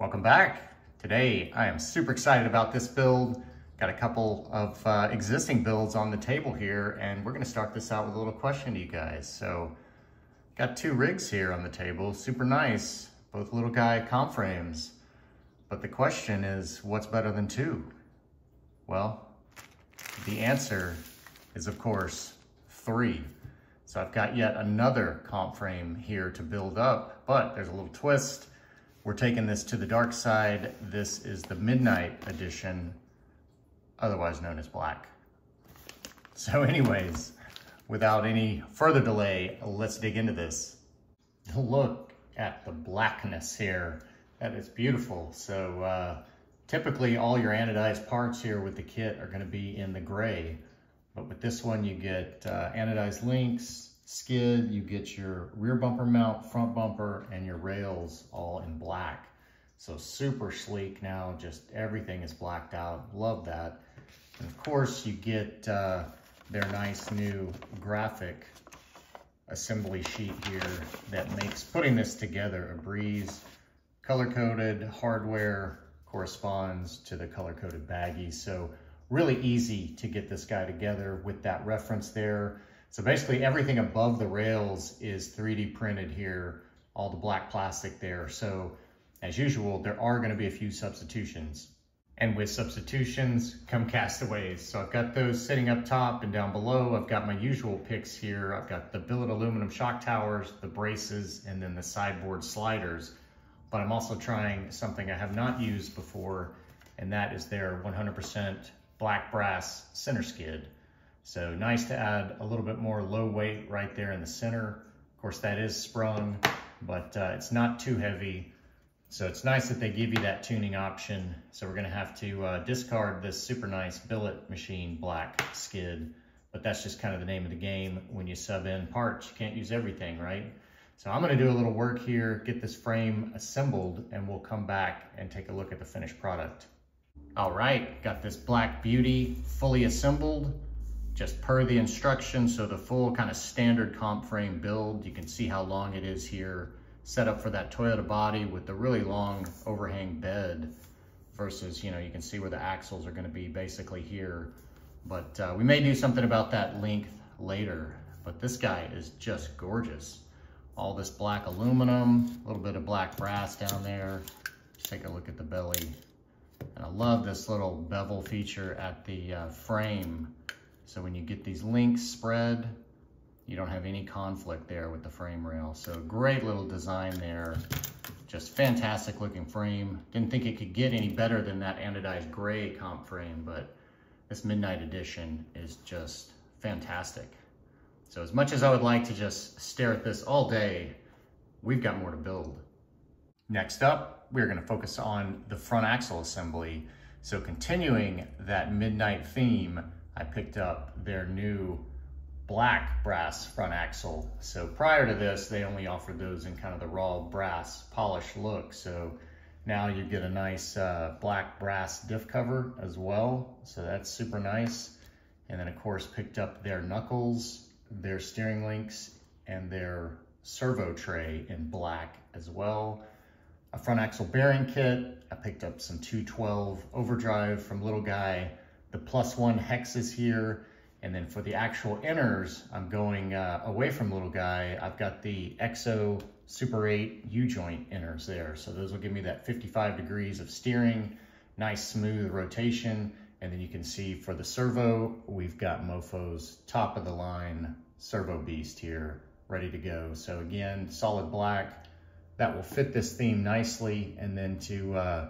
Welcome back. Today, I am super excited about this build. Got a couple of uh, existing builds on the table here, and we're gonna start this out with a little question to you guys. So, got two rigs here on the table, super nice, both little guy comp frames. But the question is, what's better than two? Well, the answer is of course three. So I've got yet another comp frame here to build up, but there's a little twist. We're taking this to the dark side. This is the Midnight Edition, otherwise known as black. So anyways, without any further delay, let's dig into this. Look at the blackness here. That is beautiful. So uh, typically all your anodized parts here with the kit are gonna be in the gray. But with this one, you get uh, anodized links, skid, you get your rear bumper mount, front bumper, and your rails all in black. So super sleek now, just everything is blacked out. Love that. And of course, you get uh, their nice new graphic assembly sheet here that makes putting this together a breeze. Color-coded hardware corresponds to the color-coded baggie. So really easy to get this guy together with that reference there. So basically everything above the rails is 3D printed here, all the black plastic there. So as usual, there are gonna be a few substitutions. And with substitutions come castaways. So I've got those sitting up top and down below. I've got my usual picks here. I've got the billet aluminum shock towers, the braces, and then the sideboard sliders. But I'm also trying something I have not used before, and that is their 100% black brass center skid. So nice to add a little bit more low weight right there in the center. Of course, that is sprung, but uh, it's not too heavy. So it's nice that they give you that tuning option. So we're gonna have to uh, discard this super nice billet machine black skid, but that's just kind of the name of the game. When you sub in parts, you can't use everything, right? So I'm gonna do a little work here, get this frame assembled, and we'll come back and take a look at the finished product. All right, got this black beauty fully assembled, just per the instructions. So the full kind of standard comp frame build, you can see how long it is here, set up for that Toyota body with the really long overhang bed versus, you know, you can see where the axles are gonna be basically here. But uh, we may do something about that length later, but this guy is just gorgeous. All this black aluminum, a little bit of black brass down there. Take a look at the belly. And I love this little bevel feature at the uh, frame. So when you get these links spread, you don't have any conflict there with the frame rail. So great little design there. Just fantastic looking frame. Didn't think it could get any better than that anodized gray comp frame, but this Midnight Edition is just fantastic. So as much as I would like to just stare at this all day, we've got more to build. Next up, we're gonna focus on the front axle assembly. So continuing that midnight theme, I picked up their new black brass front axle. So prior to this, they only offered those in kind of the raw brass polished look. So now you get a nice uh, black brass diff cover as well. So that's super nice. And then of course picked up their knuckles, their steering links, and their servo tray in black as well a front axle bearing kit. I picked up some 212 overdrive from Little Guy, the plus one hexes here. And then for the actual inners, I'm going uh, away from Little Guy. I've got the EXO Super 8 U-joint inners there. So those will give me that 55 degrees of steering, nice smooth rotation. And then you can see for the servo, we've got Mofo's top of the line servo beast here, ready to go. So again, solid black, that will fit this theme nicely. And then to uh,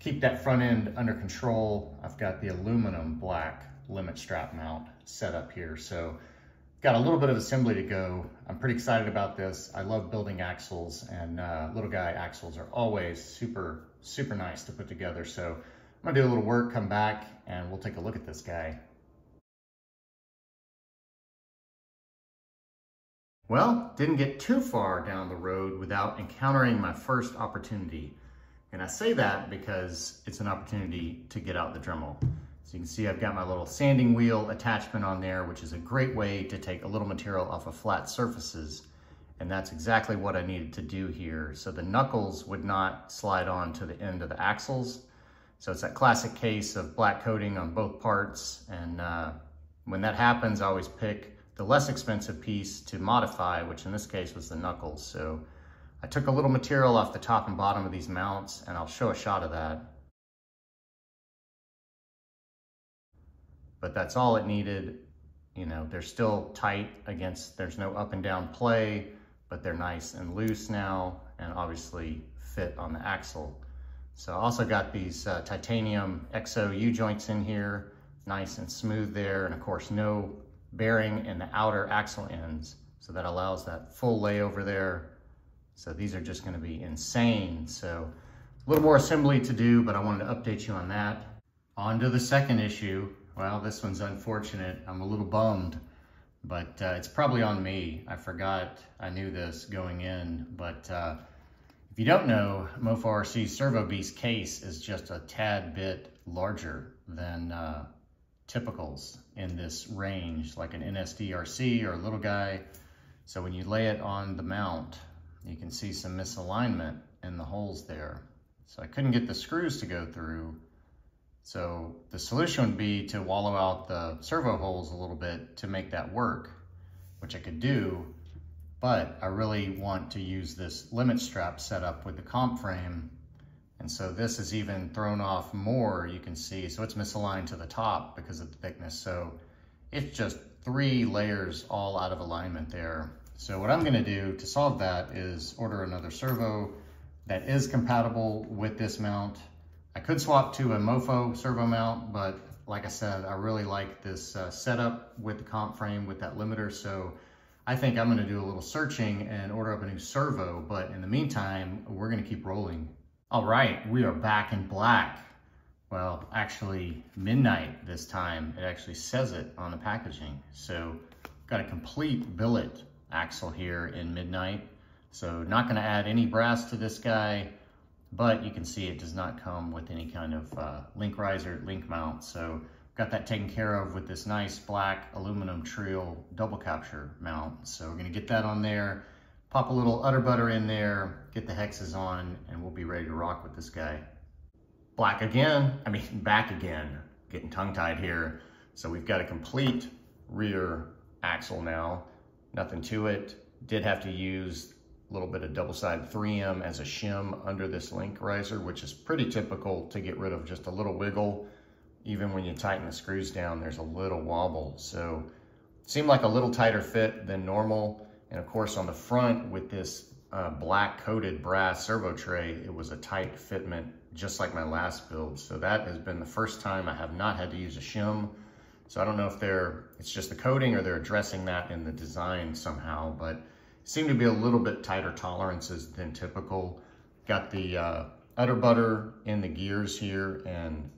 keep that front end under control, I've got the aluminum black limit strap mount set up here. So got a little bit of assembly to go. I'm pretty excited about this. I love building axles and uh, little guy axles are always super, super nice to put together. So I'm gonna do a little work, come back, and we'll take a look at this guy. Well, didn't get too far down the road without encountering my first opportunity. And I say that because it's an opportunity to get out the Dremel. So you can see I've got my little sanding wheel attachment on there, which is a great way to take a little material off of flat surfaces. And that's exactly what I needed to do here. So the knuckles would not slide on to the end of the axles. So it's that classic case of black coating on both parts. And uh, when that happens, I always pick the less expensive piece to modify, which in this case was the knuckles. So I took a little material off the top and bottom of these mounts and I'll show a shot of that. But that's all it needed. You know, they're still tight against, there's no up and down play but they're nice and loose now and obviously fit on the axle. So I also got these uh, titanium XO U-joints in here, nice and smooth there, and of course no bearing in the outer axle ends. So that allows that full layover there. So these are just gonna be insane. So a little more assembly to do, but I wanted to update you on that. On to the second issue. Well, this one's unfortunate. I'm a little bummed but uh, it's probably on me. I forgot I knew this going in, but uh, if you don't know, Mofo RC's Servo Beast case is just a tad bit larger than uh, typicals in this range, like an NSDRC or a little guy. So when you lay it on the mount, you can see some misalignment in the holes there. So I couldn't get the screws to go through, so the solution would be to wallow out the servo holes a little bit to make that work, which I could do, but I really want to use this limit strap setup with the comp frame. And so this is even thrown off more, you can see. So it's misaligned to the top because of the thickness. So it's just three layers all out of alignment there. So what I'm gonna do to solve that is order another servo that is compatible with this mount I could swap to a Mofo servo mount, but like I said, I really like this uh, setup with the comp frame with that limiter. So I think I'm gonna do a little searching and order up a new servo. But in the meantime, we're gonna keep rolling. All right, we are back in black. Well, actually midnight this time. It actually says it on the packaging. So got a complete billet axle here in midnight. So not gonna add any brass to this guy but you can see it does not come with any kind of uh, link riser, link mount. So got that taken care of with this nice black aluminum Trio double capture mount. So we're gonna get that on there, pop a little udder butter in there, get the hexes on, and we'll be ready to rock with this guy. Black again, I mean back again, getting tongue tied here. So we've got a complete rear axle now, nothing to it. Did have to use a little bit of double-sided 3M as a shim under this link riser, which is pretty typical to get rid of just a little wiggle. Even when you tighten the screws down, there's a little wobble. So seemed like a little tighter fit than normal. And of course on the front with this uh, black coated brass servo tray, it was a tight fitment, just like my last build. So that has been the first time I have not had to use a shim. So I don't know if they're, it's just the coating or they're addressing that in the design somehow, but seem to be a little bit tighter tolerances than typical. Got the uh, udder butter in the gears here and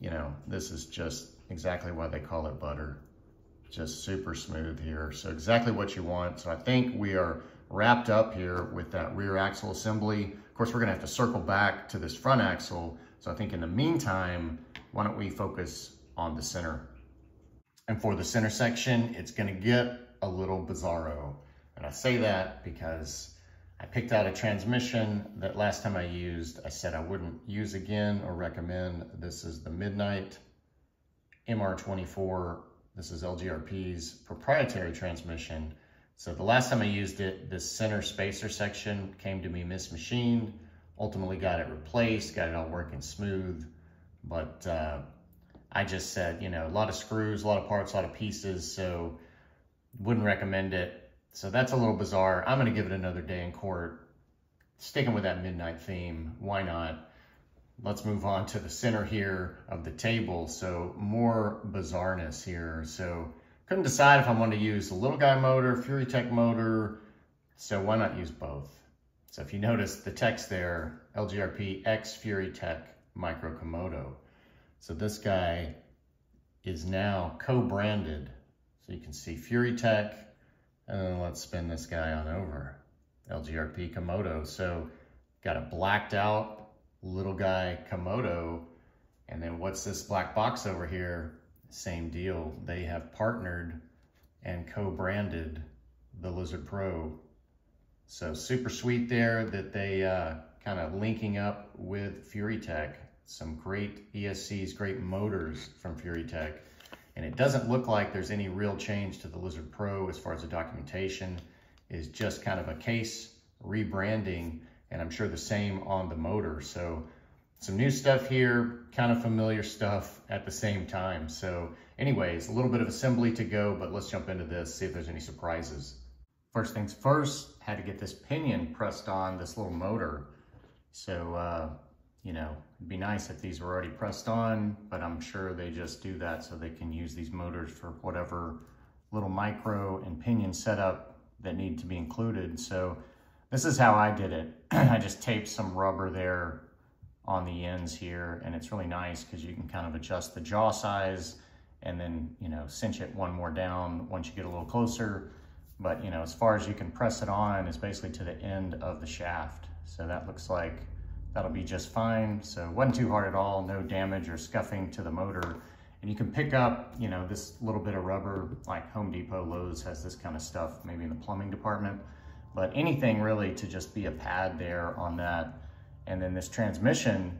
you know, this is just exactly why they call it butter. Just super smooth here. So exactly what you want. So I think we are wrapped up here with that rear axle assembly. Of course, we're gonna have to circle back to this front axle. So I think in the meantime, why don't we focus on the center? And for the center section, it's gonna get a little bizarro. And I say that because I picked out a transmission that last time I used, I said I wouldn't use again or recommend. This is the Midnight MR24. This is LGRP's proprietary transmission. So the last time I used it, this center spacer section came to me mismachined, ultimately got it replaced, got it all working smooth. But uh, I just said, you know, a lot of screws, a lot of parts, a lot of pieces, so wouldn't recommend it. So that's a little bizarre. I'm going to give it another day in court. Sticking with that midnight theme, why not? Let's move on to the center here of the table. So more bizarreness here. So couldn't decide if I wanted to use the little guy motor, Furitek motor. So why not use both? So if you notice the text there, LGRP X Furitek Micro Komodo. So this guy is now co-branded. So you can see Furitek and then let's spin this guy on over. LGRP Komodo. So got a blacked out little guy Komodo. And then what's this black box over here? Same deal. They have partnered and co-branded the Lizard Pro So super sweet there that they uh, kind of linking up with Furitek. Some great ESCs, great motors from Furitek. And it doesn't look like there's any real change to the Lizard Pro as far as the documentation is just kind of a case rebranding and I'm sure the same on the motor. So some new stuff here, kind of familiar stuff at the same time. So anyways, a little bit of assembly to go, but let's jump into this, see if there's any surprises. First things first, had to get this pinion pressed on this little motor. So, uh, you know, it'd be nice if these were already pressed on, but I'm sure they just do that so they can use these motors for whatever little micro and pinion setup that need to be included. So this is how I did it. I just taped some rubber there on the ends here and it's really nice because you can kind of adjust the jaw size and then, you know, cinch it one more down once you get a little closer. But, you know, as far as you can press it on it's basically to the end of the shaft. So that looks like that'll be just fine. So wasn't too hard at all, no damage or scuffing to the motor. And you can pick up, you know, this little bit of rubber, like Home Depot, Lowe's has this kind of stuff, maybe in the plumbing department. But anything really to just be a pad there on that. And then this transmission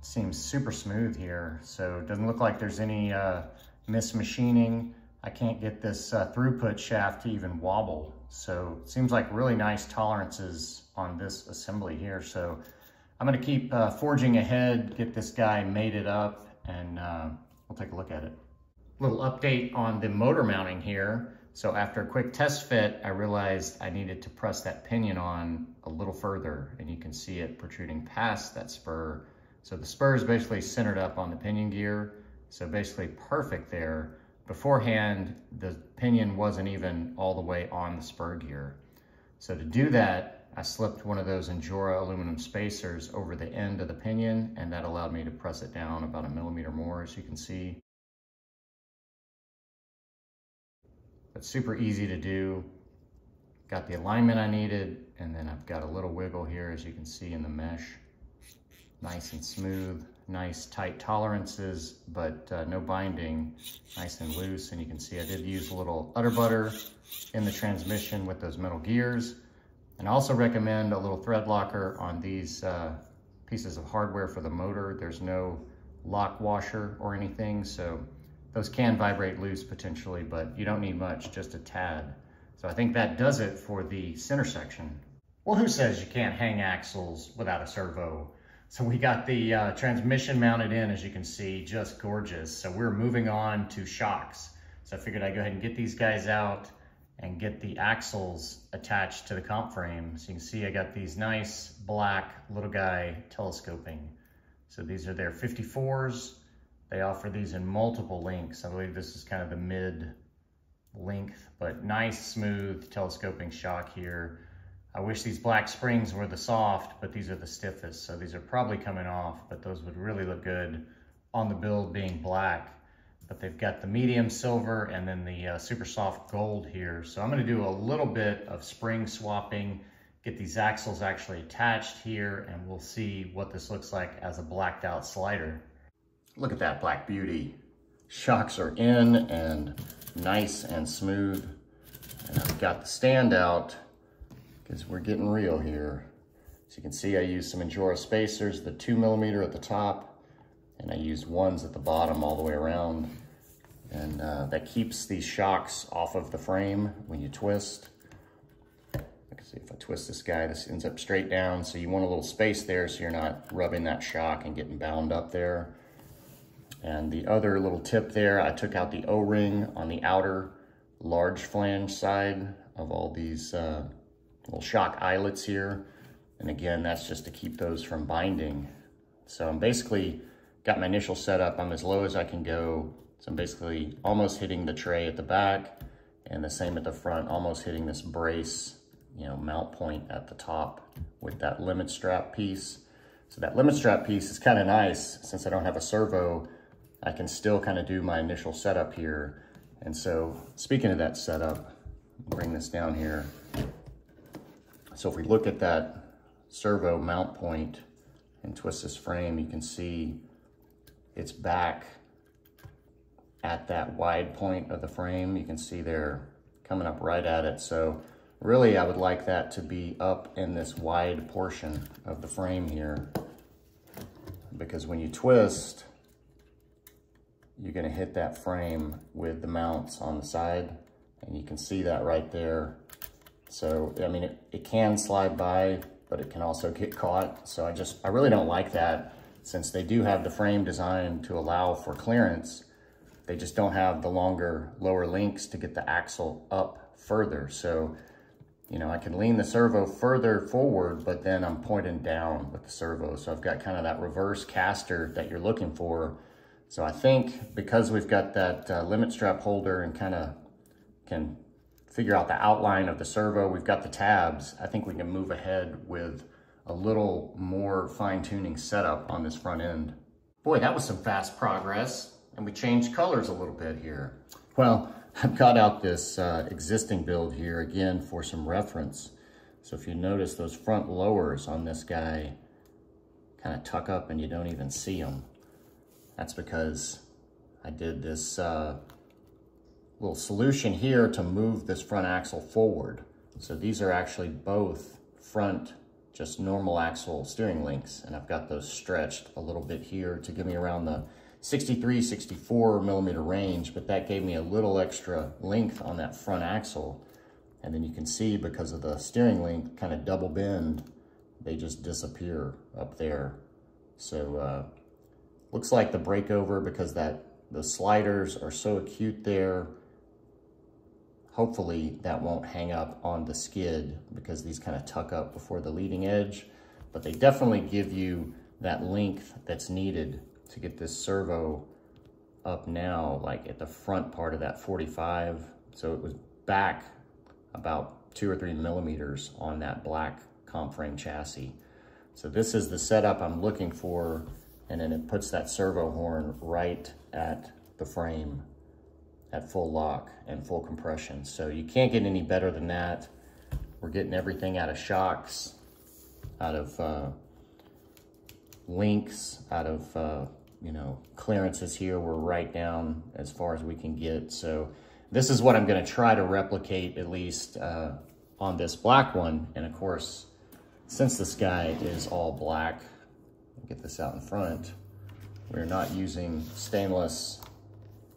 seems super smooth here. So it doesn't look like there's any uh, mismachining. I can't get this uh, throughput shaft to even wobble. So it seems like really nice tolerances on this assembly here. So I'm gonna keep uh, forging ahead, get this guy mated up, and uh, we'll take a look at it. Little update on the motor mounting here. So after a quick test fit, I realized I needed to press that pinion on a little further and you can see it protruding past that spur. So the spur is basically centered up on the pinion gear. So basically perfect there. Beforehand, the pinion wasn't even all the way on the spur gear. So to do that, I slipped one of those Injora aluminum spacers over the end of the pinion and that allowed me to press it down about a millimeter more as you can see. but super easy to do. Got the alignment I needed, and then I've got a little wiggle here, as you can see in the mesh. Nice and smooth, nice tight tolerances, but uh, no binding, nice and loose. And you can see I did use a little udder butter in the transmission with those metal gears. And I also recommend a little thread locker on these uh, pieces of hardware for the motor. There's no lock washer or anything, so those can vibrate loose potentially, but you don't need much, just a tad. So I think that does it for the center section. Well, who says you can't hang axles without a servo? So we got the uh, transmission mounted in, as you can see, just gorgeous. So we're moving on to shocks. So I figured I'd go ahead and get these guys out and get the axles attached to the comp frame. So you can see I got these nice black little guy telescoping. So these are their 54s. They offer these in multiple lengths. I believe this is kind of the mid length, but nice, smooth telescoping shock here. I wish these black springs were the soft, but these are the stiffest. So these are probably coming off, but those would really look good on the build being black. But they've got the medium silver and then the uh, super soft gold here. So I'm gonna do a little bit of spring swapping, get these axles actually attached here, and we'll see what this looks like as a blacked out slider. Look at that black beauty. Shocks are in and nice and smooth. And I've got the stand out because we're getting real here. So you can see I used some Injora spacers, the two millimeter at the top, and I used ones at the bottom all the way around. And uh, that keeps these shocks off of the frame when you twist. see if I twist this guy, this ends up straight down. So you want a little space there so you're not rubbing that shock and getting bound up there. And the other little tip there, I took out the O-ring on the outer large flange side of all these uh, little shock eyelets here. And again, that's just to keep those from binding. So I'm basically got my initial setup. I'm as low as I can go. So I'm basically almost hitting the tray at the back and the same at the front, almost hitting this brace, you know, mount point at the top with that limit strap piece. So that limit strap piece is kind of nice since I don't have a servo I can still kind of do my initial setup here. And so speaking of that setup, bring this down here. So if we look at that servo mount point and twist this frame, you can see it's back at that wide point of the frame. You can see they're coming up right at it. So Really, I would like that to be up in this wide portion of the frame here because when you twist, you're gonna hit that frame with the mounts on the side and you can see that right there. So, I mean, it, it can slide by, but it can also get caught. So I just, I really don't like that since they do have the frame designed to allow for clearance. They just don't have the longer lower links to get the axle up further. So, you know, I can lean the servo further forward, but then I'm pointing down with the servo. So I've got kind of that reverse caster that you're looking for. So I think because we've got that uh, limit strap holder and kind of can figure out the outline of the servo, we've got the tabs, I think we can move ahead with a little more fine tuning setup on this front end. Boy, that was some fast progress. And we changed colors a little bit here. Well, I've got out this uh, existing build here again for some reference. So if you notice those front lowers on this guy kind of tuck up and you don't even see them. That's because I did this uh, little solution here to move this front axle forward. So these are actually both front, just normal axle steering links. And I've got those stretched a little bit here to give me around the 63, 64 millimeter range, but that gave me a little extra length on that front axle. And then you can see because of the steering link kind of double bend, they just disappear up there. So uh, looks like the breakover because that the sliders are so acute there. Hopefully that won't hang up on the skid because these kind of tuck up before the leading edge, but they definitely give you that length that's needed to get this servo up now, like at the front part of that 45. So it was back about two or three millimeters on that black comp frame chassis. So this is the setup I'm looking for, and then it puts that servo horn right at the frame at full lock and full compression. So you can't get any better than that. We're getting everything out of shocks, out of uh, links, out of uh, you know, clearances here were right down as far as we can get. So this is what I'm gonna try to replicate at least uh, on this black one. And of course, since this guy is all black, get this out in front, we're not using stainless,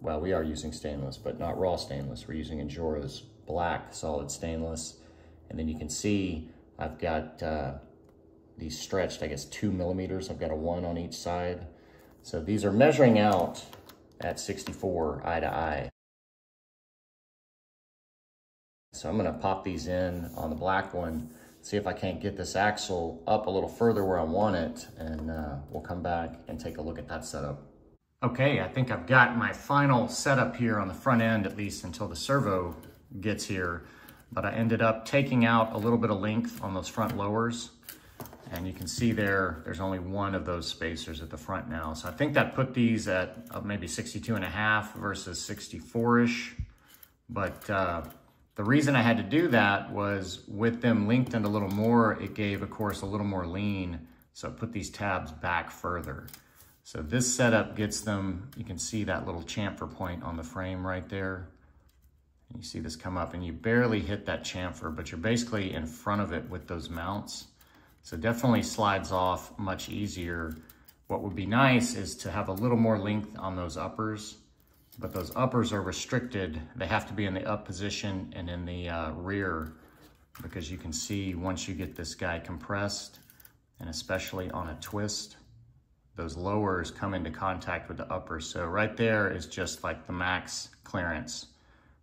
well, we are using stainless, but not raw stainless. We're using Injora's black solid stainless. And then you can see I've got uh, these stretched, I guess, two millimeters. I've got a one on each side. So these are measuring out at 64 eye to eye. So I'm gonna pop these in on the black one, see if I can't get this axle up a little further where I want it, and uh, we'll come back and take a look at that setup. Okay, I think I've got my final setup here on the front end, at least until the servo gets here. But I ended up taking out a little bit of length on those front lowers and you can see there, there's only one of those spacers at the front now. So I think that put these at uh, maybe 62 and a half versus 64-ish. But uh, the reason I had to do that was with them lengthened a little more, it gave, of course, a little more lean. So put these tabs back further. So this setup gets them, you can see that little chamfer point on the frame right there. You see this come up and you barely hit that chamfer, but you're basically in front of it with those mounts. So definitely slides off much easier. What would be nice is to have a little more length on those uppers, but those uppers are restricted. They have to be in the up position and in the uh, rear because you can see once you get this guy compressed, and especially on a twist, those lowers come into contact with the uppers. So right there is just like the max clearance.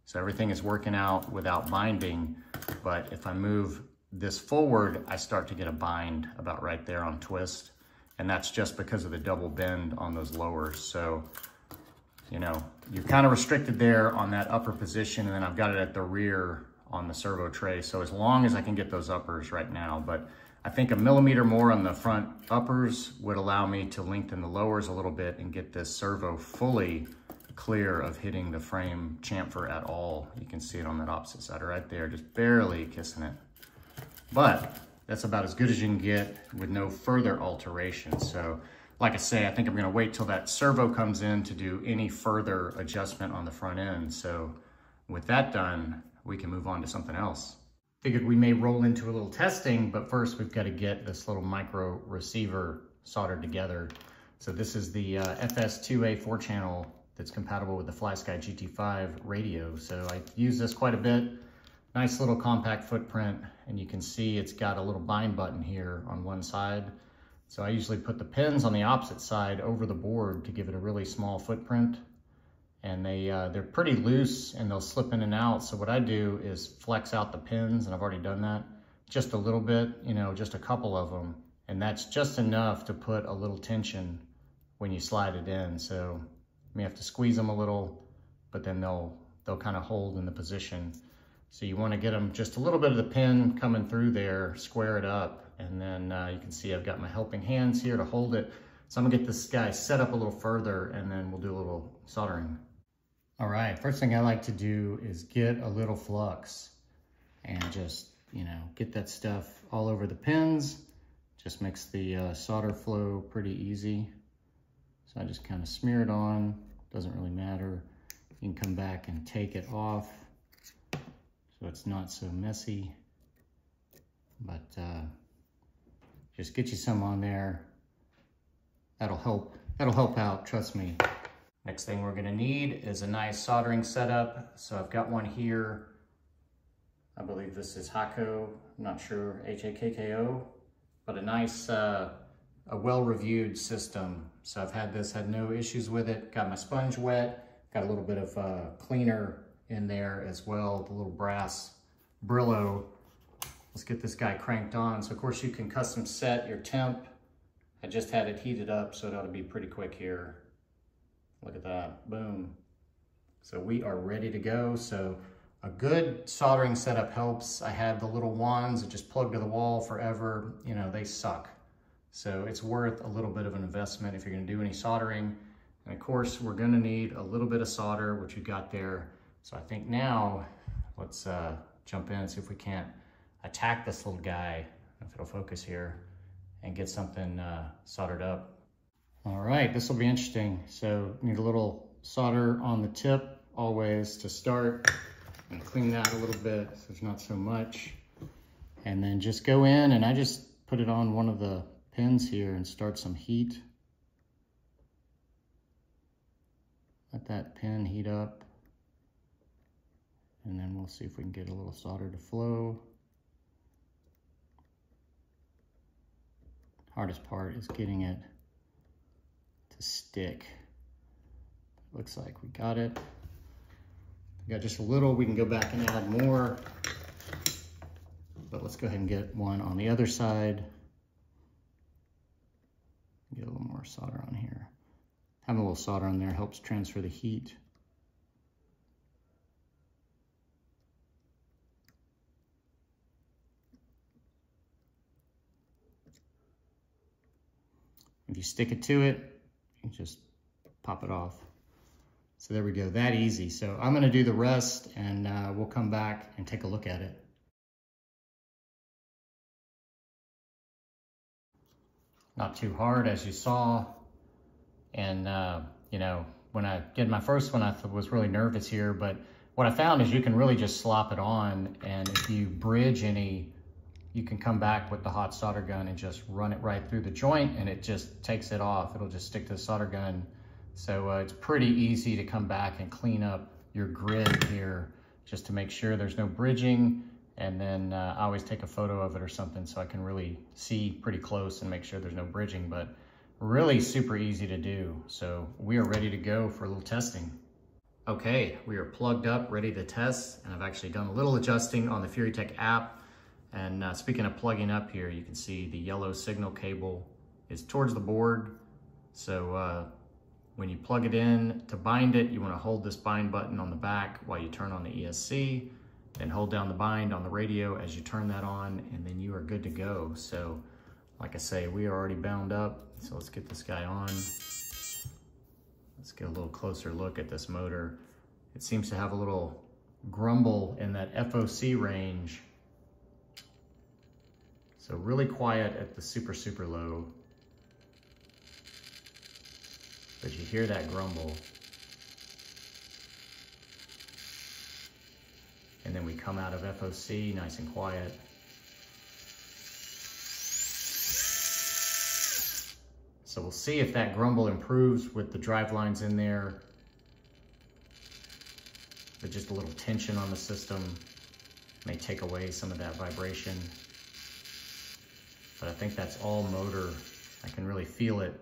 So everything is working out without binding, but if I move this forward, I start to get a bind about right there on twist. And that's just because of the double bend on those lowers. So, you know, you're kind of restricted there on that upper position. And then I've got it at the rear on the servo tray. So as long as I can get those uppers right now, but I think a millimeter more on the front uppers would allow me to lengthen the lowers a little bit and get this servo fully clear of hitting the frame chamfer at all. You can see it on that opposite side right there, just barely kissing it. But that's about as good as you can get with no further alteration. So like I say, I think I'm gonna wait till that servo comes in to do any further adjustment on the front end. So with that done, we can move on to something else. figured we may roll into a little testing, but first we've got to get this little micro receiver soldered together. So this is the uh, FS2A 4 channel that's compatible with the FlySky GT5 radio. So I use this quite a bit. Nice little compact footprint, and you can see it's got a little bind button here on one side. So I usually put the pins on the opposite side over the board to give it a really small footprint. And they, uh, they're pretty loose and they'll slip in and out. So what I do is flex out the pins, and I've already done that, just a little bit, you know, just a couple of them. And that's just enough to put a little tension when you slide it in. So you may have to squeeze them a little, but then they'll, they'll kind of hold in the position. So you want to get them just a little bit of the pin coming through there, square it up, and then uh, you can see I've got my helping hands here to hold it. So I'm gonna get this guy set up a little further and then we'll do a little soldering. All right, first thing I like to do is get a little flux and just, you know, get that stuff all over the pins. Just makes the uh, solder flow pretty easy. So I just kind of smear it on, doesn't really matter. You can come back and take it off so it's not so messy. But uh, just get you some on there. That'll help, that'll help out, trust me. Next thing we're gonna need is a nice soldering setup. So I've got one here. I believe this is Hakko, I'm not sure, H-A-K-K-O, but a nice, uh, a well-reviewed system. So I've had this, had no issues with it. Got my sponge wet, got a little bit of uh, cleaner in there as well, the little brass Brillo Let's get this guy cranked on. So of course you can custom set your temp. I just had it heated up, so it ought to be pretty quick here. Look at that, boom. So we are ready to go. So a good soldering setup helps. I had the little wands that just plug to the wall forever. You know, they suck. So it's worth a little bit of an investment if you're gonna do any soldering. And of course, we're gonna need a little bit of solder, which we got there. So I think now, let's uh, jump in and see if we can't attack this little guy, if it'll focus here, and get something uh, soldered up. All right, this will be interesting. So need a little solder on the tip always to start and clean that a little bit so there's not so much. And then just go in and I just put it on one of the pins here and start some heat. Let that pin heat up. And then we'll see if we can get a little solder to flow. Hardest part is getting it to stick. Looks like we got it. We got just a little, we can go back and add more. But let's go ahead and get one on the other side. Get a little more solder on here. Having a little solder on there helps transfer the heat. If you stick it to it, you just pop it off. So there we go, that easy. So I'm gonna do the rest and uh, we'll come back and take a look at it. Not too hard as you saw. And uh, you know, when I did my first one, I was really nervous here, but what I found is you can really just slop it on and if you bridge any you can come back with the hot solder gun and just run it right through the joint and it just takes it off. It'll just stick to the solder gun. So uh, it's pretty easy to come back and clean up your grid here just to make sure there's no bridging. And then uh, I always take a photo of it or something so I can really see pretty close and make sure there's no bridging, but really super easy to do. So we are ready to go for a little testing. Okay, we are plugged up, ready to test, and I've actually done a little adjusting on the Furitek app and uh, speaking of plugging up here, you can see the yellow signal cable is towards the board. So uh, when you plug it in to bind it, you want to hold this bind button on the back while you turn on the ESC, then hold down the bind on the radio as you turn that on, and then you are good to go. So like I say, we are already bound up. So let's get this guy on. Let's get a little closer look at this motor. It seems to have a little grumble in that FOC range so really quiet at the super, super low. But you hear that grumble. And then we come out of FOC, nice and quiet. So we'll see if that grumble improves with the drive lines in there. But just a little tension on the system may take away some of that vibration. But I think that's all motor. I can really feel it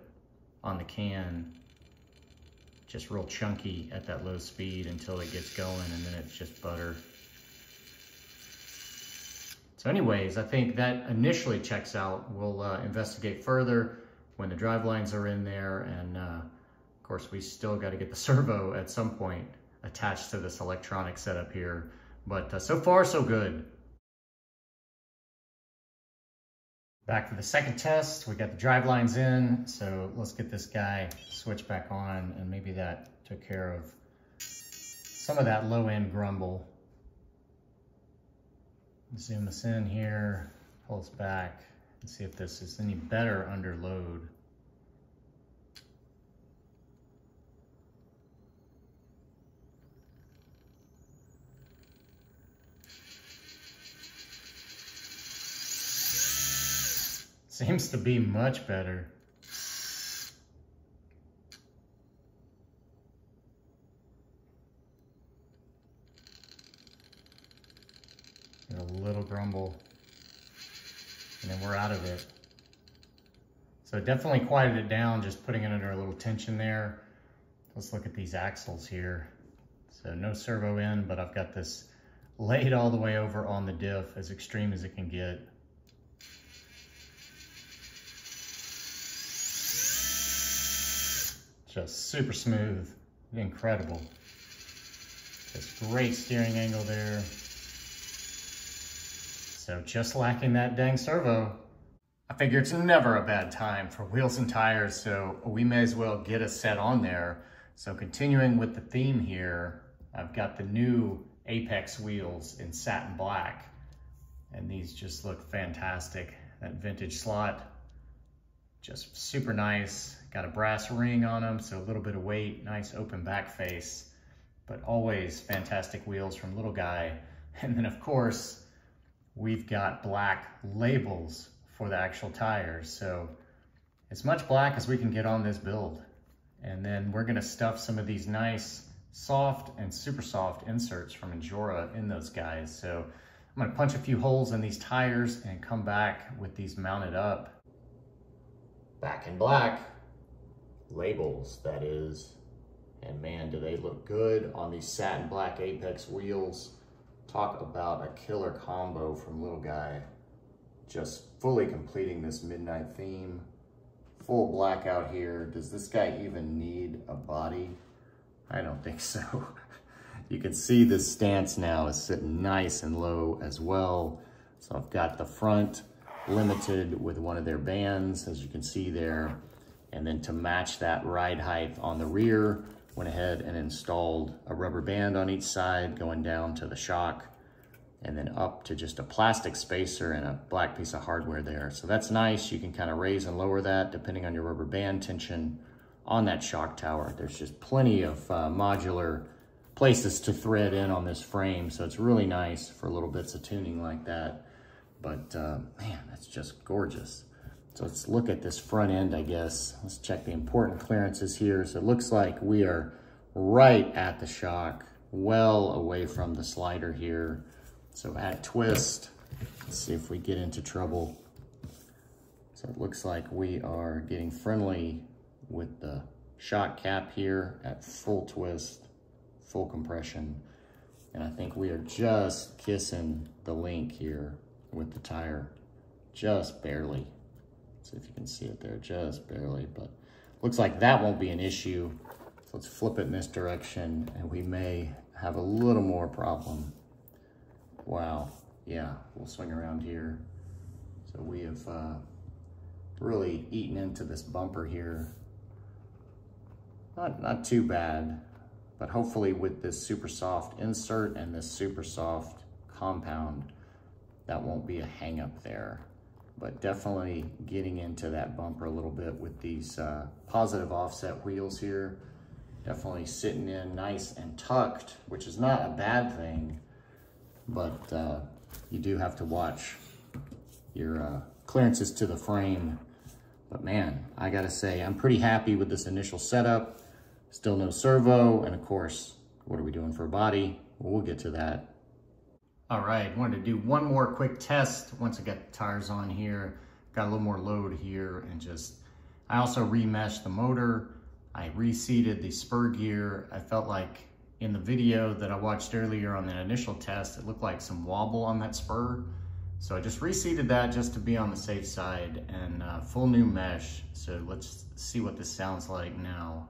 on the can. Just real chunky at that low speed until it gets going and then it's just butter. So anyways, I think that initially checks out. We'll uh, investigate further when the drive lines are in there. And uh, of course, we still got to get the servo at some point attached to this electronic setup here. But uh, so far, so good. Back for the second test, we got the drive lines in. So let's get this guy switched back on and maybe that took care of some of that low end grumble. Zoom this in here, pull this back and see if this is any better under load. Seems to be much better. a little grumble and then we're out of it. So definitely quieted it down, just putting it under a little tension there. Let's look at these axles here. So no servo in, but I've got this laid all the way over on the diff, as extreme as it can get. Just super smooth, incredible. Just great steering angle there. So just lacking that dang servo. I figure it's never a bad time for wheels and tires, so we may as well get a set on there. So continuing with the theme here, I've got the new Apex wheels in satin black, and these just look fantastic. That vintage slot, just super nice. Got a brass ring on them, so a little bit of weight, nice open back face, but always fantastic wheels from Little Guy. And then of course, we've got black labels for the actual tires. So as much black as we can get on this build. And then we're gonna stuff some of these nice soft and super soft inserts from Injora in those guys. So I'm gonna punch a few holes in these tires and come back with these mounted up. Back in black, labels that is. And man, do they look good on these satin black Apex wheels. Talk about a killer combo from Little Guy. Just fully completing this midnight theme. Full blackout here. Does this guy even need a body? I don't think so. you can see this stance now is sitting nice and low as well. So I've got the front limited with one of their bands, as you can see there. And then to match that ride height on the rear, went ahead and installed a rubber band on each side going down to the shock and then up to just a plastic spacer and a black piece of hardware there. So that's nice. You can kind of raise and lower that depending on your rubber band tension on that shock tower. There's just plenty of uh, modular places to thread in on this frame. So it's really nice for little bits of tuning like that. But uh, man, that's just gorgeous. So let's look at this front end, I guess. Let's check the important clearances here. So it looks like we are right at the shock, well away from the slider here. So at twist, let's see if we get into trouble. So it looks like we are getting friendly with the shock cap here at full twist, full compression. And I think we are just kissing the link here with the tire, just barely. See if you can see it there, just barely, but looks like that won't be an issue. So let's flip it in this direction and we may have a little more problem. Wow, yeah, we'll swing around here. So we have uh, really eaten into this bumper here. Not, not too bad, but hopefully with this super soft insert and this super soft compound, that won't be a hang up there but definitely getting into that bumper a little bit with these uh, positive offset wheels here. Definitely sitting in nice and tucked, which is not a bad thing. but uh, you do have to watch your uh, clearances to the frame. But man, I gotta say, I'm pretty happy with this initial setup. Still no servo, and of course, what are we doing for a body? Well, we'll get to that. All right, wanted to do one more quick test once I got the tires on here. Got a little more load here and just, I also remeshed the motor. I reseated the spur gear. I felt like in the video that I watched earlier on that initial test, it looked like some wobble on that spur. So I just reseated that just to be on the safe side and uh, full new mesh. So let's see what this sounds like now.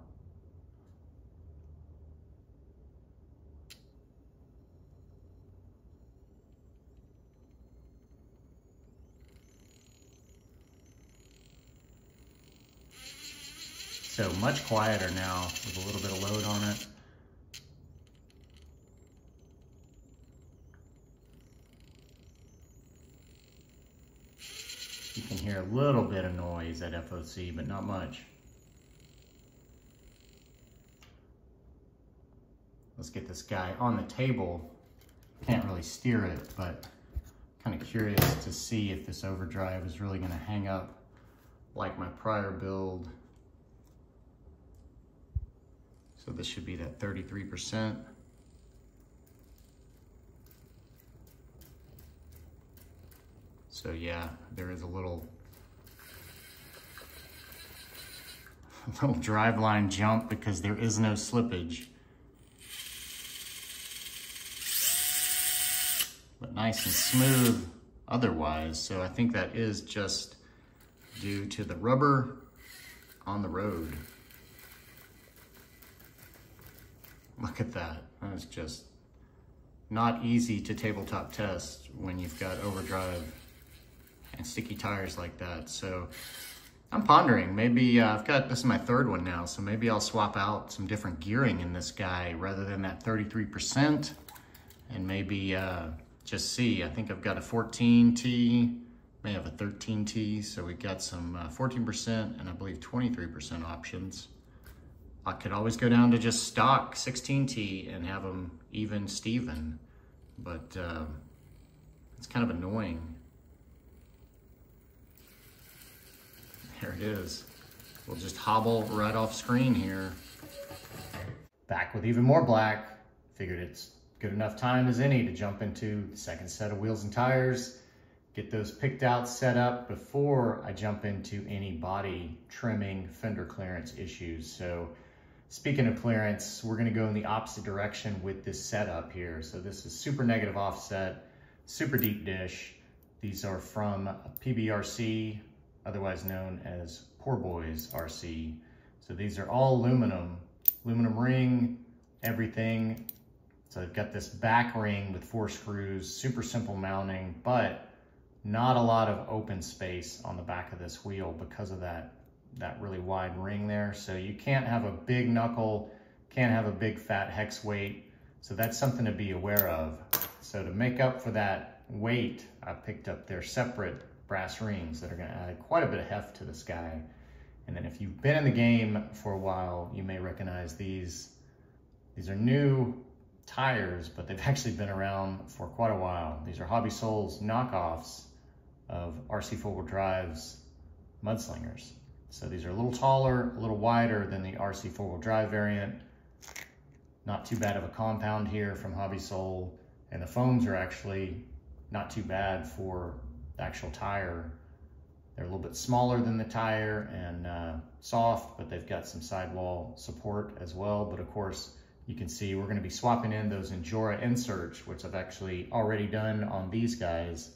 So much quieter now with a little bit of load on it. You can hear a little bit of noise at FOC, but not much. Let's get this guy on the table. Can't really steer it, but kind of curious to see if this overdrive is really gonna hang up like my prior build. So this should be that 33%. So yeah, there is a little, little driveline jump because there is no slippage. But nice and smooth otherwise. So I think that is just due to the rubber on the road. Look at that. That's just not easy to tabletop test when you've got overdrive and sticky tires like that. So I'm pondering, maybe uh, I've got, this is my third one now, so maybe I'll swap out some different gearing in this guy rather than that 33% and maybe uh, just see. I think I've got a 14T, may have a 13T, so we've got some 14% uh, and I believe 23% options. I could always go down to just stock 16T and have them even Steven, but uh, it's kind of annoying. There it is. We'll just hobble right off screen here. Back with even more black. Figured it's good enough time as any to jump into the second set of wheels and tires, get those picked out, set up before I jump into any body trimming, fender clearance issues. So Speaking of clearance, we're gonna go in the opposite direction with this setup here. So this is super negative offset, super deep dish. These are from PBRC, otherwise known as Poor Boys RC. So these are all aluminum, aluminum ring, everything. So I've got this back ring with four screws, super simple mounting, but not a lot of open space on the back of this wheel because of that that really wide ring there. So you can't have a big knuckle, can't have a big fat hex weight. So that's something to be aware of. So to make up for that weight, I picked up their separate brass rings that are gonna add quite a bit of heft to this guy. And then if you've been in the game for a while, you may recognize these. These are new tires, but they've actually been around for quite a while. These are Hobby Soul's knockoffs of RC four-wheel drives mudslingers. So these are a little taller, a little wider than the RC four-wheel drive variant. Not too bad of a compound here from Hobby Soul. And the foams are actually not too bad for the actual tire. They're a little bit smaller than the tire and uh, soft, but they've got some sidewall support as well. But of course, you can see we're gonna be swapping in those Injora inserts, which I've actually already done on these guys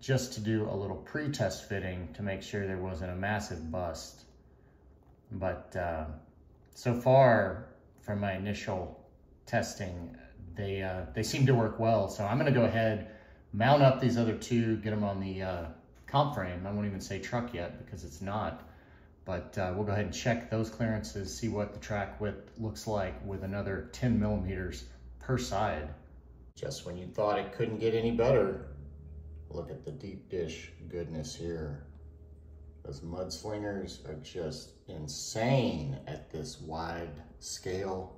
just to do a little pre-test fitting to make sure there wasn't a massive bust. But uh, so far from my initial testing, they, uh, they seem to work well. So I'm gonna go ahead, mount up these other two, get them on the uh, comp frame. I won't even say truck yet because it's not. But uh, we'll go ahead and check those clearances, see what the track width looks like with another 10 millimeters per side. Just when you thought it couldn't get any better, Look at the deep dish goodness here. Those mudslingers are just insane at this wide scale.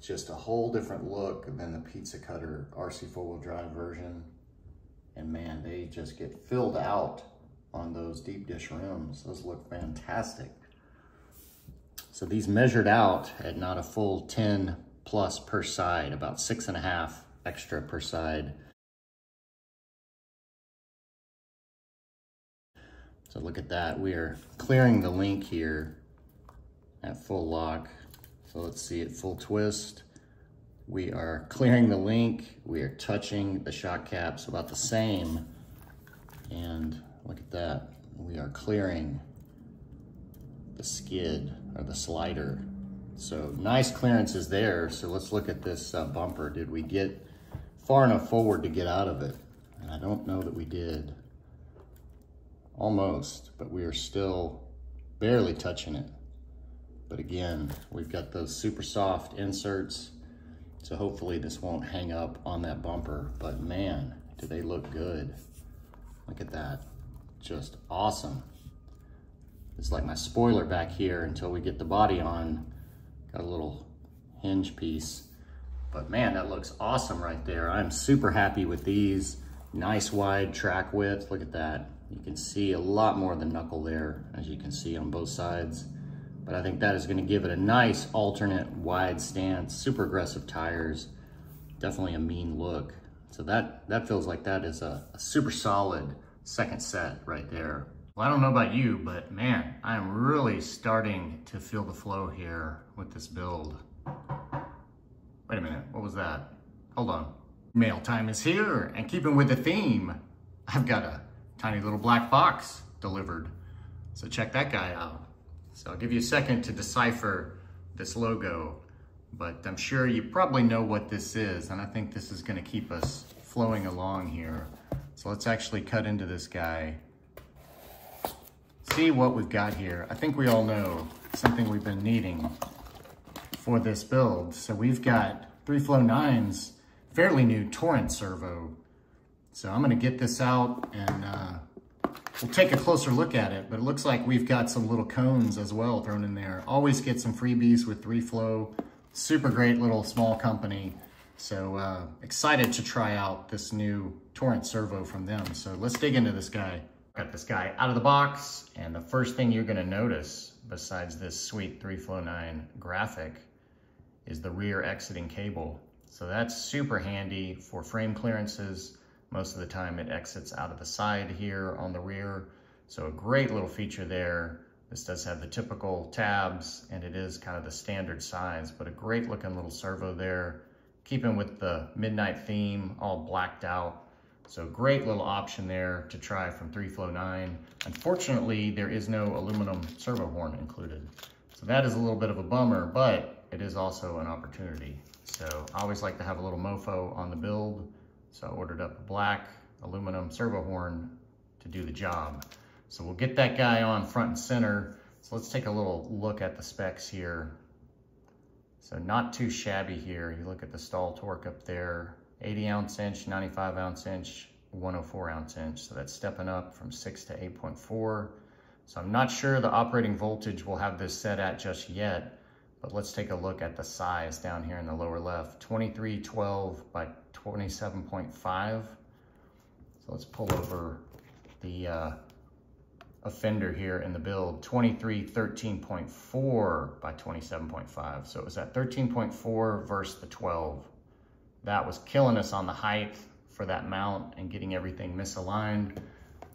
just a whole different look than the Pizza Cutter RC four-wheel drive version. And man, they just get filled out on those deep dish rims. Those look fantastic. So these measured out at not a full 10 plus per side, about six and a half extra per side. So look at that. We are clearing the link here at full lock. So let's see it full twist. We are clearing the link. We are touching the shock caps about the same. And look at that. We are clearing the skid or the slider. So nice clearances there. So let's look at this uh, bumper. Did we get far enough forward to get out of it? And I don't know that we did. Almost, but we are still barely touching it. But again, we've got those super soft inserts. So hopefully this won't hang up on that bumper, but man, do they look good. Look at that, just awesome. It's like my spoiler back here until we get the body on. Got a little hinge piece. But man, that looks awesome right there. I'm super happy with these. Nice wide track width, look at that. You can see a lot more of the knuckle there, as you can see on both sides. But I think that is gonna give it a nice alternate wide stance, super aggressive tires, definitely a mean look. So that, that feels like that is a, a super solid second set right there. Well, I don't know about you, but man, I am really starting to feel the flow here with this build. Wait a minute, what was that? Hold on. Mail time is here, and keeping with the theme, I've got a tiny little black box delivered. So check that guy out. So I'll give you a second to decipher this logo, but I'm sure you probably know what this is, and I think this is gonna keep us flowing along here. So let's actually cut into this guy, see what we've got here. I think we all know something we've been needing for this build. So we've got 3Flow 9's fairly new Torrent servo. So I'm gonna get this out and uh, we'll take a closer look at it, but it looks like we've got some little cones as well thrown in there. Always get some freebies with 3Flow. Super great little small company. So uh, excited to try out this new Torrent servo from them. So let's dig into this guy. Got this guy out of the box, and the first thing you're gonna notice, besides this sweet 3Flow 9 graphic, is the rear exiting cable. So that's super handy for frame clearances. Most of the time it exits out of the side here on the rear. So a great little feature there. This does have the typical tabs and it is kind of the standard size, but a great looking little servo there. Keeping with the midnight theme, all blacked out. So great little option there to try from 3Flow 9. Unfortunately, there is no aluminum servo horn included. So that is a little bit of a bummer, but it is also an opportunity. So I always like to have a little mofo on the build. So I ordered up a black aluminum servo horn to do the job. So we'll get that guy on front and center. So let's take a little look at the specs here. So not too shabby here. You look at the stall torque up there, 80 ounce inch, 95 ounce inch, 104 ounce inch. So that's stepping up from six to 8.4. So I'm not sure the operating voltage will have this set at just yet, but let's take a look at the size down here in the lower left, 2312 by 27.5. So let's pull over the uh, offender here in the build, 2313.4 by 27.5. So it was at 13.4 versus the 12. That was killing us on the height for that mount and getting everything misaligned.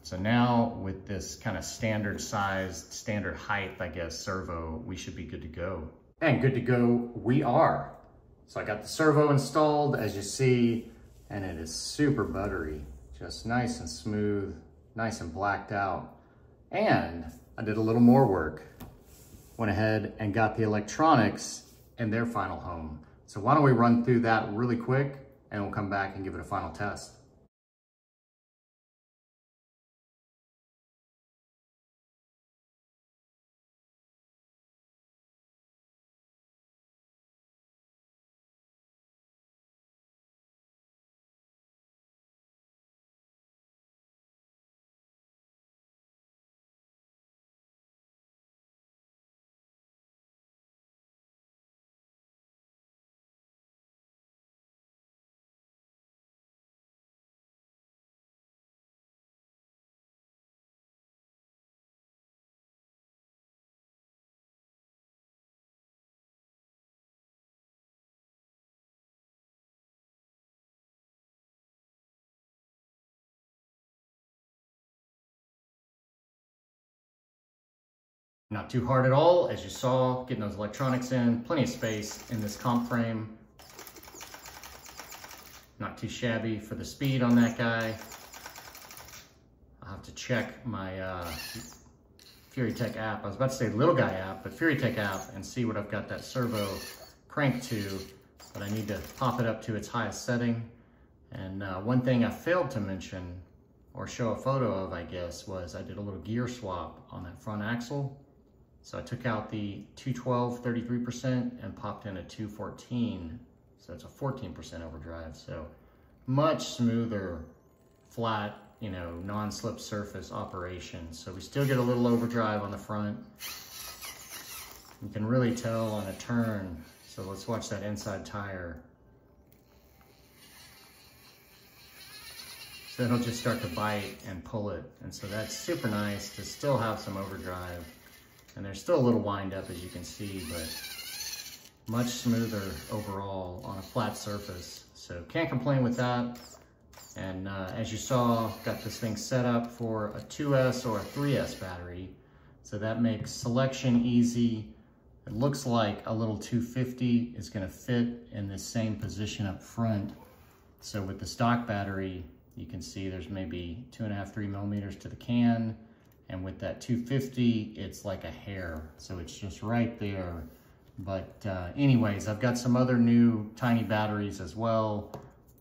So now with this kind of standard size, standard height, I guess, servo, we should be good to go. And good to go we are. So I got the servo installed, as you see, and it is super buttery, just nice and smooth, nice and blacked out. And I did a little more work. Went ahead and got the electronics in their final home. So why don't we run through that really quick and we'll come back and give it a final test. Not too hard at all, as you saw, getting those electronics in, plenty of space in this comp frame. Not too shabby for the speed on that guy. I'll have to check my uh, Furitek app. I was about to say little guy app, but Furitek app and see what I've got that servo cranked to, but I need to pop it up to its highest setting. And uh, one thing I failed to mention or show a photo of, I guess, was I did a little gear swap on that front axle. So I took out the 212 33% and popped in a 214. So it's a 14% overdrive. So much smoother, flat, you know, non-slip surface operation. So we still get a little overdrive on the front. You can really tell on a turn. So let's watch that inside tire. So it'll just start to bite and pull it. And so that's super nice to still have some overdrive. And there's still a little wind up as you can see, but much smoother overall on a flat surface. So can't complain with that. And uh, as you saw, got this thing set up for a 2S or a 3S battery. So that makes selection easy. It looks like a little 250 is gonna fit in the same position up front. So with the stock battery, you can see there's maybe two and a half, three millimeters to the can. And with that 250, it's like a hair. So it's just right there. But uh, anyways, I've got some other new tiny batteries as well.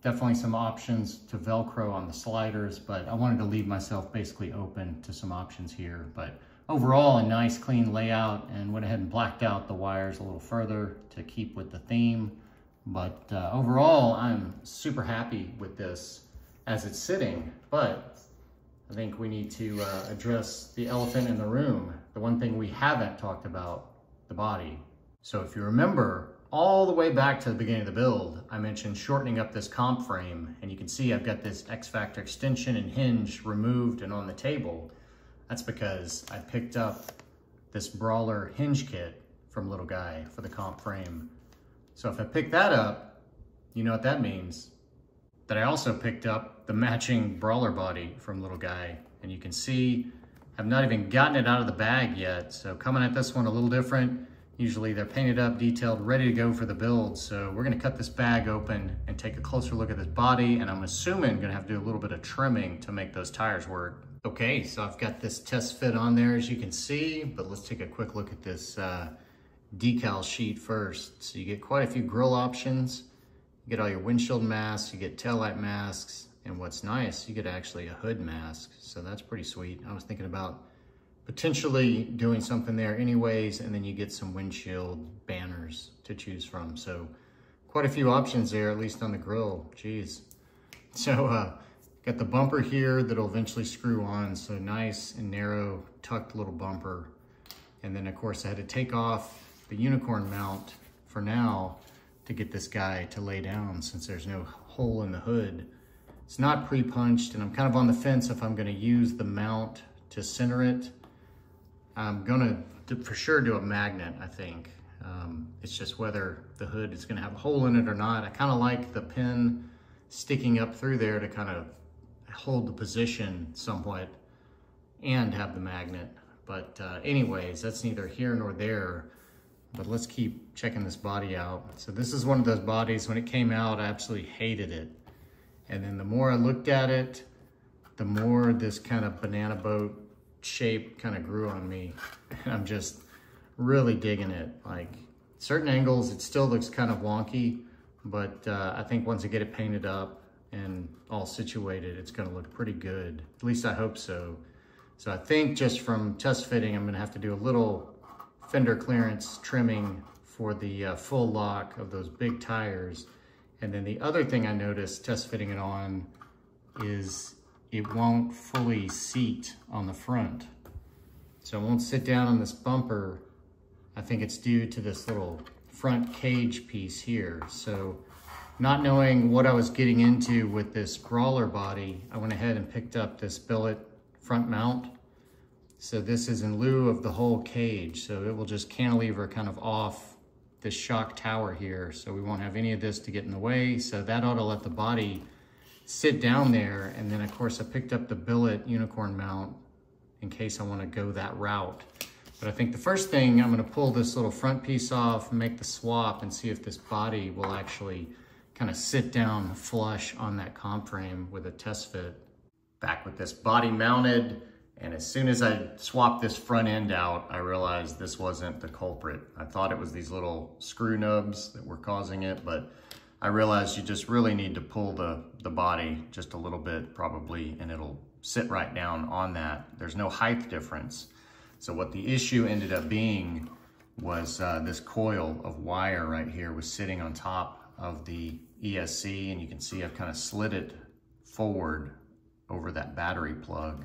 Definitely some options to Velcro on the sliders, but I wanted to leave myself basically open to some options here. But overall, a nice clean layout and went ahead and blacked out the wires a little further to keep with the theme. But uh, overall, I'm super happy with this as it's sitting, but I think we need to uh, address the elephant in the room, the one thing we haven't talked about, the body. So if you remember, all the way back to the beginning of the build, I mentioned shortening up this comp frame, and you can see I've got this X-Factor extension and hinge removed and on the table. That's because I picked up this Brawler hinge kit from Little Guy for the comp frame. So if I pick that up, you know what that means that I also picked up the matching brawler body from Little Guy. And you can see I've not even gotten it out of the bag yet. So coming at this one a little different. Usually they're painted up, detailed, ready to go for the build. So we're gonna cut this bag open and take a closer look at this body. And I'm assuming gonna have to do a little bit of trimming to make those tires work. Okay, so I've got this test fit on there as you can see, but let's take a quick look at this uh, decal sheet first. So you get quite a few grill options. You get all your windshield masks, you get tail light masks, and what's nice, you get actually a hood mask. So that's pretty sweet. I was thinking about potentially doing something there anyways, and then you get some windshield banners to choose from. So quite a few options there, at least on the grill, Jeez. So uh, got the bumper here that'll eventually screw on. So nice and narrow, tucked little bumper. And then of course I had to take off the unicorn mount for now to get this guy to lay down since there's no hole in the hood. It's not pre-punched and I'm kind of on the fence if I'm gonna use the mount to center it. I'm gonna for sure do a magnet, I think. Um, it's just whether the hood is gonna have a hole in it or not. I kind of like the pin sticking up through there to kind of hold the position somewhat and have the magnet. But uh, anyways, that's neither here nor there. But let's keep checking this body out. So this is one of those bodies, when it came out, I absolutely hated it. And then the more I looked at it, the more this kind of banana boat shape kind of grew on me. And I'm just really digging it. Like certain angles, it still looks kind of wonky, but uh, I think once I get it painted up and all situated, it's gonna look pretty good. At least I hope so. So I think just from test fitting, I'm gonna have to do a little fender clearance trimming for the uh, full lock of those big tires. And then the other thing I noticed test fitting it on is it won't fully seat on the front. So it won't sit down on this bumper. I think it's due to this little front cage piece here. So not knowing what I was getting into with this brawler body, I went ahead and picked up this billet front mount so this is in lieu of the whole cage. So it will just cantilever kind of off this shock tower here. So we won't have any of this to get in the way. So that ought to let the body sit down there. And then of course I picked up the billet unicorn mount in case I wanna go that route. But I think the first thing, I'm gonna pull this little front piece off, make the swap and see if this body will actually kind of sit down flush on that comp frame with a test fit. Back with this body mounted, and as soon as I swapped this front end out, I realized this wasn't the culprit. I thought it was these little screw nubs that were causing it, but I realized you just really need to pull the, the body just a little bit probably, and it'll sit right down on that. There's no height difference. So what the issue ended up being was uh, this coil of wire right here was sitting on top of the ESC, and you can see I've kind of slid it forward over that battery plug.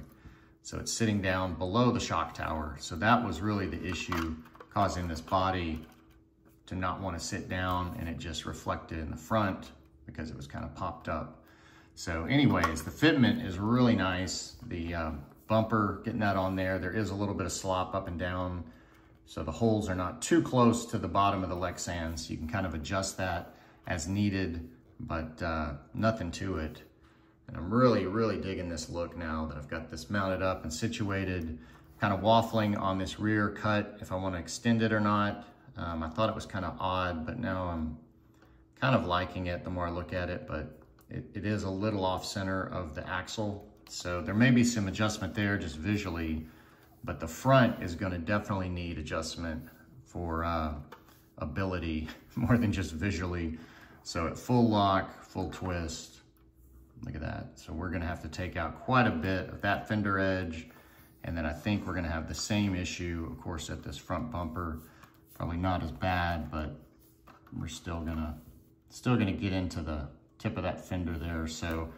So it's sitting down below the shock tower. So that was really the issue causing this body to not want to sit down and it just reflected in the front because it was kind of popped up. So anyways, the fitment is really nice. The um, bumper, getting that on there, there is a little bit of slop up and down. So the holes are not too close to the bottom of the Lexan. So you can kind of adjust that as needed, but uh, nothing to it. And I'm really, really digging this look now that I've got this mounted up and situated, kind of waffling on this rear cut if I want to extend it or not. Um, I thought it was kind of odd, but now I'm kind of liking it the more I look at it, but it, it is a little off center of the axle. So there may be some adjustment there just visually, but the front is gonna definitely need adjustment for uh, ability more than just visually. So at full lock, full twist, Look at that. So we're gonna have to take out quite a bit of that fender edge. And then I think we're gonna have the same issue, of course, at this front bumper. Probably not as bad, but we're still gonna, still gonna get into the tip of that fender there. So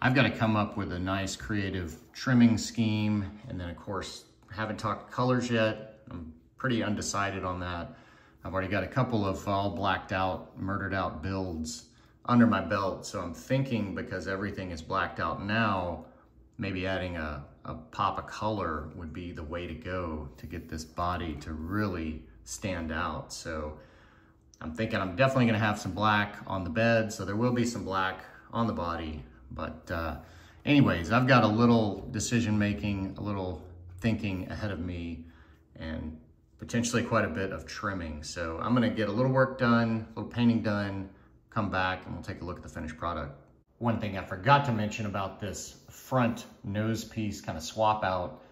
I've got to come up with a nice creative trimming scheme. And then of course, haven't talked colors yet. I'm pretty undecided on that. I've already got a couple of all blacked out, murdered out builds under my belt. So I'm thinking because everything is blacked out now, maybe adding a, a pop of color would be the way to go to get this body to really stand out. So I'm thinking I'm definitely gonna have some black on the bed. So there will be some black on the body. But uh, anyways, I've got a little decision making, a little thinking ahead of me and potentially quite a bit of trimming. So I'm gonna get a little work done, a little painting done, come back and we'll take a look at the finished product. One thing I forgot to mention about this front nose piece kind of swap out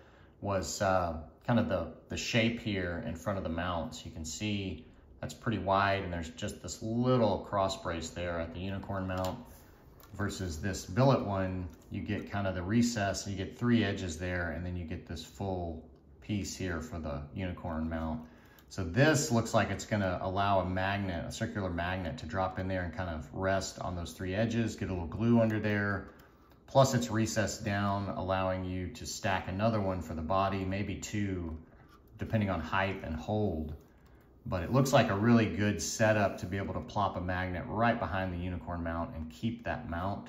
was uh, kind of the, the shape here in front of the mount. So you can see that's pretty wide and there's just this little cross brace there at the unicorn mount versus this billet one, you get kind of the recess, you get three edges there and then you get this full piece here for the unicorn mount. So this looks like it's gonna allow a magnet, a circular magnet to drop in there and kind of rest on those three edges, get a little glue under there. Plus it's recessed down, allowing you to stack another one for the body, maybe two, depending on height and hold. But it looks like a really good setup to be able to plop a magnet right behind the unicorn mount and keep that mount.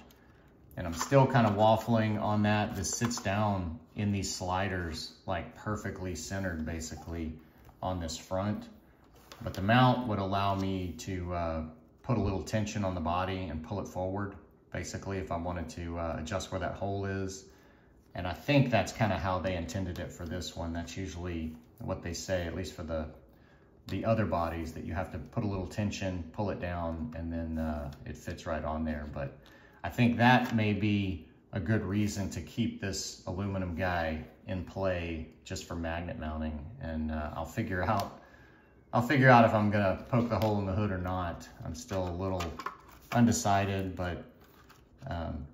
And I'm still kind of waffling on that. This sits down in these sliders, like perfectly centered basically on this front, but the mount would allow me to uh, put a little tension on the body and pull it forward, basically, if I wanted to uh, adjust where that hole is. And I think that's kind of how they intended it for this one. That's usually what they say, at least for the the other bodies, that you have to put a little tension, pull it down, and then uh, it fits right on there. But I think that may be a good reason to keep this aluminum guy in play just for magnet mounting. And uh, I'll figure out, I'll figure out if I'm gonna poke the hole in the hood or not. I'm still a little undecided, but um,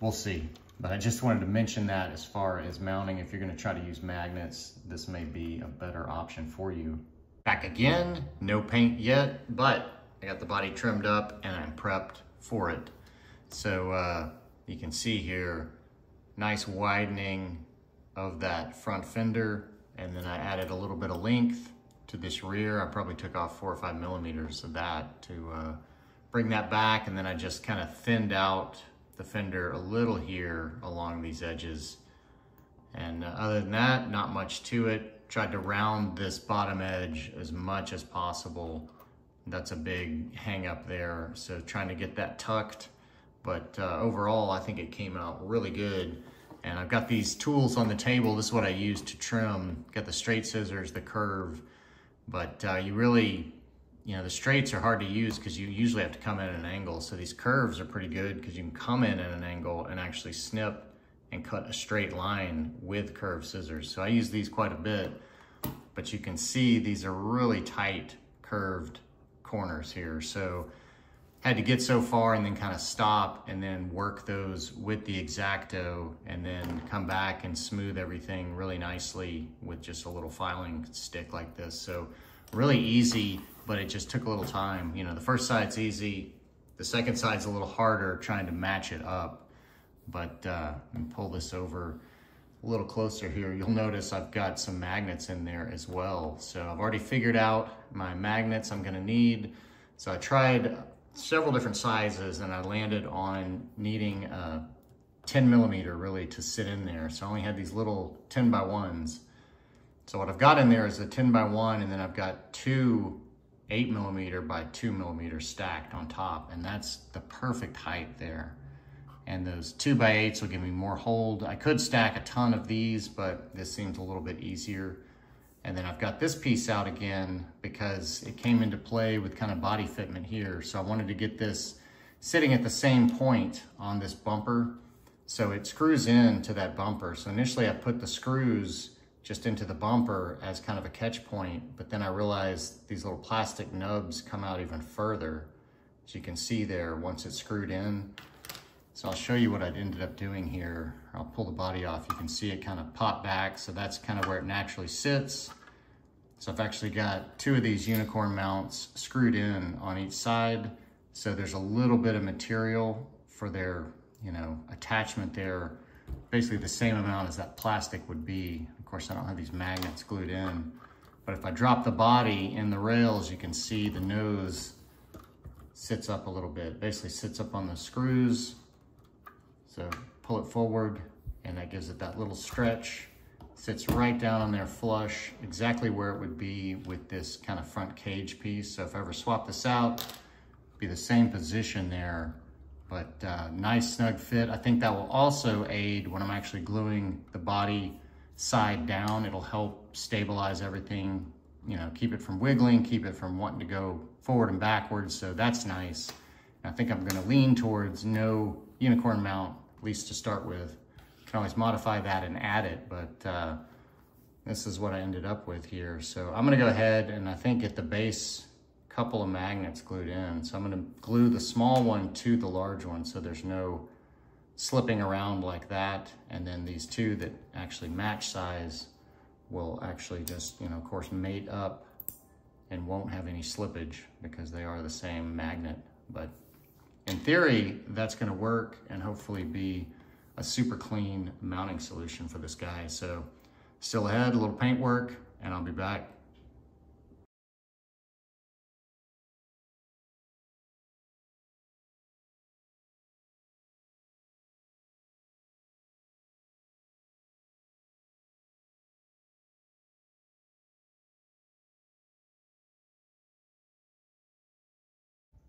we'll see. But I just wanted to mention that as far as mounting, if you're gonna try to use magnets, this may be a better option for you. Back again, no paint yet, but I got the body trimmed up and I'm prepped for it. So uh, you can see here, nice widening of that front fender. And then I added a little bit of length to this rear. I probably took off four or five millimeters of that to uh, bring that back. And then I just kind of thinned out the fender a little here along these edges. And uh, other than that, not much to it. Tried to round this bottom edge as much as possible. That's a big hang up there. So trying to get that tucked but uh, overall, I think it came out really good. And I've got these tools on the table. This is what I use to trim. Got the straight scissors, the curve, but uh, you really, you know, the straights are hard to use because you usually have to come in at an angle. So these curves are pretty good because you can come in at an angle and actually snip and cut a straight line with curved scissors. So I use these quite a bit, but you can see these are really tight curved corners here. So had to get so far and then kind of stop and then work those with the X-Acto and then come back and smooth everything really nicely with just a little filing stick like this. So really easy, but it just took a little time. You know, the first side's easy. The second side's a little harder trying to match it up. But uh, pull this over a little closer here. You'll notice I've got some magnets in there as well. So I've already figured out my magnets I'm gonna need. So I tried several different sizes and I landed on needing a 10 millimeter really to sit in there. So I only had these little 10 by ones. So what I've got in there is a 10 by one and then I've got two eight millimeter by two millimeter stacked on top. And that's the perfect height there. And those two by eights will give me more hold. I could stack a ton of these, but this seems a little bit easier. And then I've got this piece out again because it came into play with kind of body fitment here. So I wanted to get this sitting at the same point on this bumper. So it screws in to that bumper. So initially I put the screws just into the bumper as kind of a catch point, but then I realized these little plastic nubs come out even further. As you can see there, once it's screwed in. So I'll show you what I ended up doing here. I'll pull the body off. You can see it kind of pop back. So that's kind of where it naturally sits. So I've actually got two of these unicorn mounts screwed in on each side. So there's a little bit of material for their, you know, attachment there. Basically the same amount as that plastic would be. Of course, I don't have these magnets glued in. But if I drop the body in the rails, you can see the nose sits up a little bit. Basically sits up on the screws so pull it forward and that gives it that little stretch. Sits right down on there flush, exactly where it would be with this kind of front cage piece. So if I ever swap this out, be the same position there, but uh, nice snug fit. I think that will also aid when I'm actually gluing the body side down. It'll help stabilize everything, you know, keep it from wiggling, keep it from wanting to go forward and backwards. So that's nice. And I think I'm gonna lean towards no unicorn mount least to start with. You can always modify that and add it, but uh, this is what I ended up with here. So I'm gonna go ahead and I think get the base couple of magnets glued in. So I'm gonna glue the small one to the large one so there's no slipping around like that. And then these two that actually match size will actually just, you know, of course, mate up and won't have any slippage because they are the same magnet. But in theory, that's gonna work and hopefully be a super clean mounting solution for this guy. So still ahead, a little paint work, and I'll be back.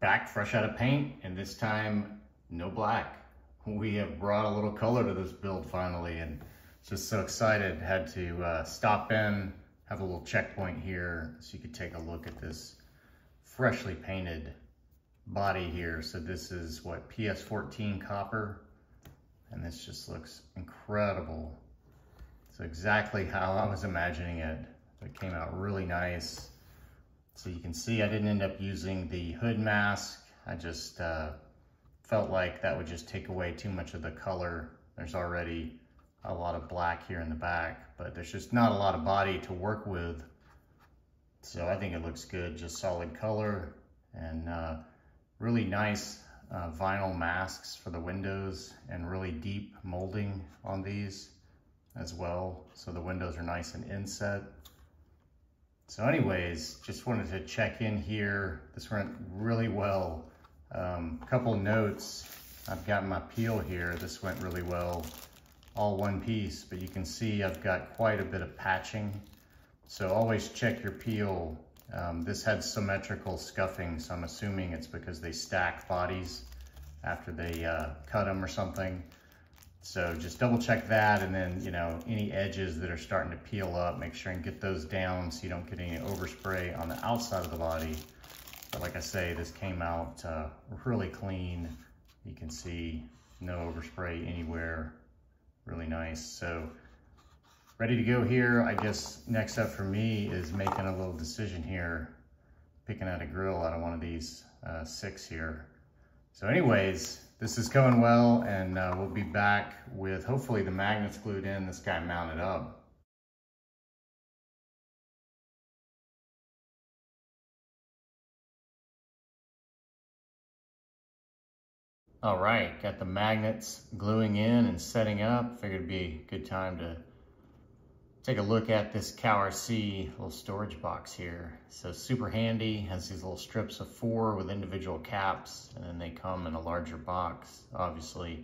Back fresh out of paint and this time no black. We have brought a little color to this build finally and just so excited. Had to uh, stop in, have a little checkpoint here so you could take a look at this freshly painted body here. So this is what PS14 copper and this just looks incredible. It's exactly how I was imagining it. It came out really nice. So you can see I didn't end up using the hood mask. I just uh, felt like that would just take away too much of the color. There's already a lot of black here in the back, but there's just not a lot of body to work with. So I think it looks good, just solid color and uh, really nice uh, vinyl masks for the windows and really deep molding on these as well. So the windows are nice and inset. So anyways, just wanted to check in here. This went really well. A um, couple notes. I've got my peel here. This went really well, all one piece, but you can see I've got quite a bit of patching. So always check your peel. Um, this had symmetrical scuffing, so I'm assuming it's because they stack bodies after they uh, cut them or something. So just double check that and then, you know, any edges that are starting to peel up, make sure and get those down so you don't get any overspray on the outside of the body. But like I say, this came out uh, really clean. You can see no overspray anywhere. Really nice. So ready to go here. I guess next up for me is making a little decision here, picking out a grill out of one of these uh, six here. So anyways, this is going well and uh, we'll be back with hopefully the magnets glued in, this guy mounted up. All right, got the magnets gluing in and setting up. Figured it'd be a good time to take a look at this CowRC little storage box here. So super handy, has these little strips of four with individual caps, and then they come in a larger box, obviously.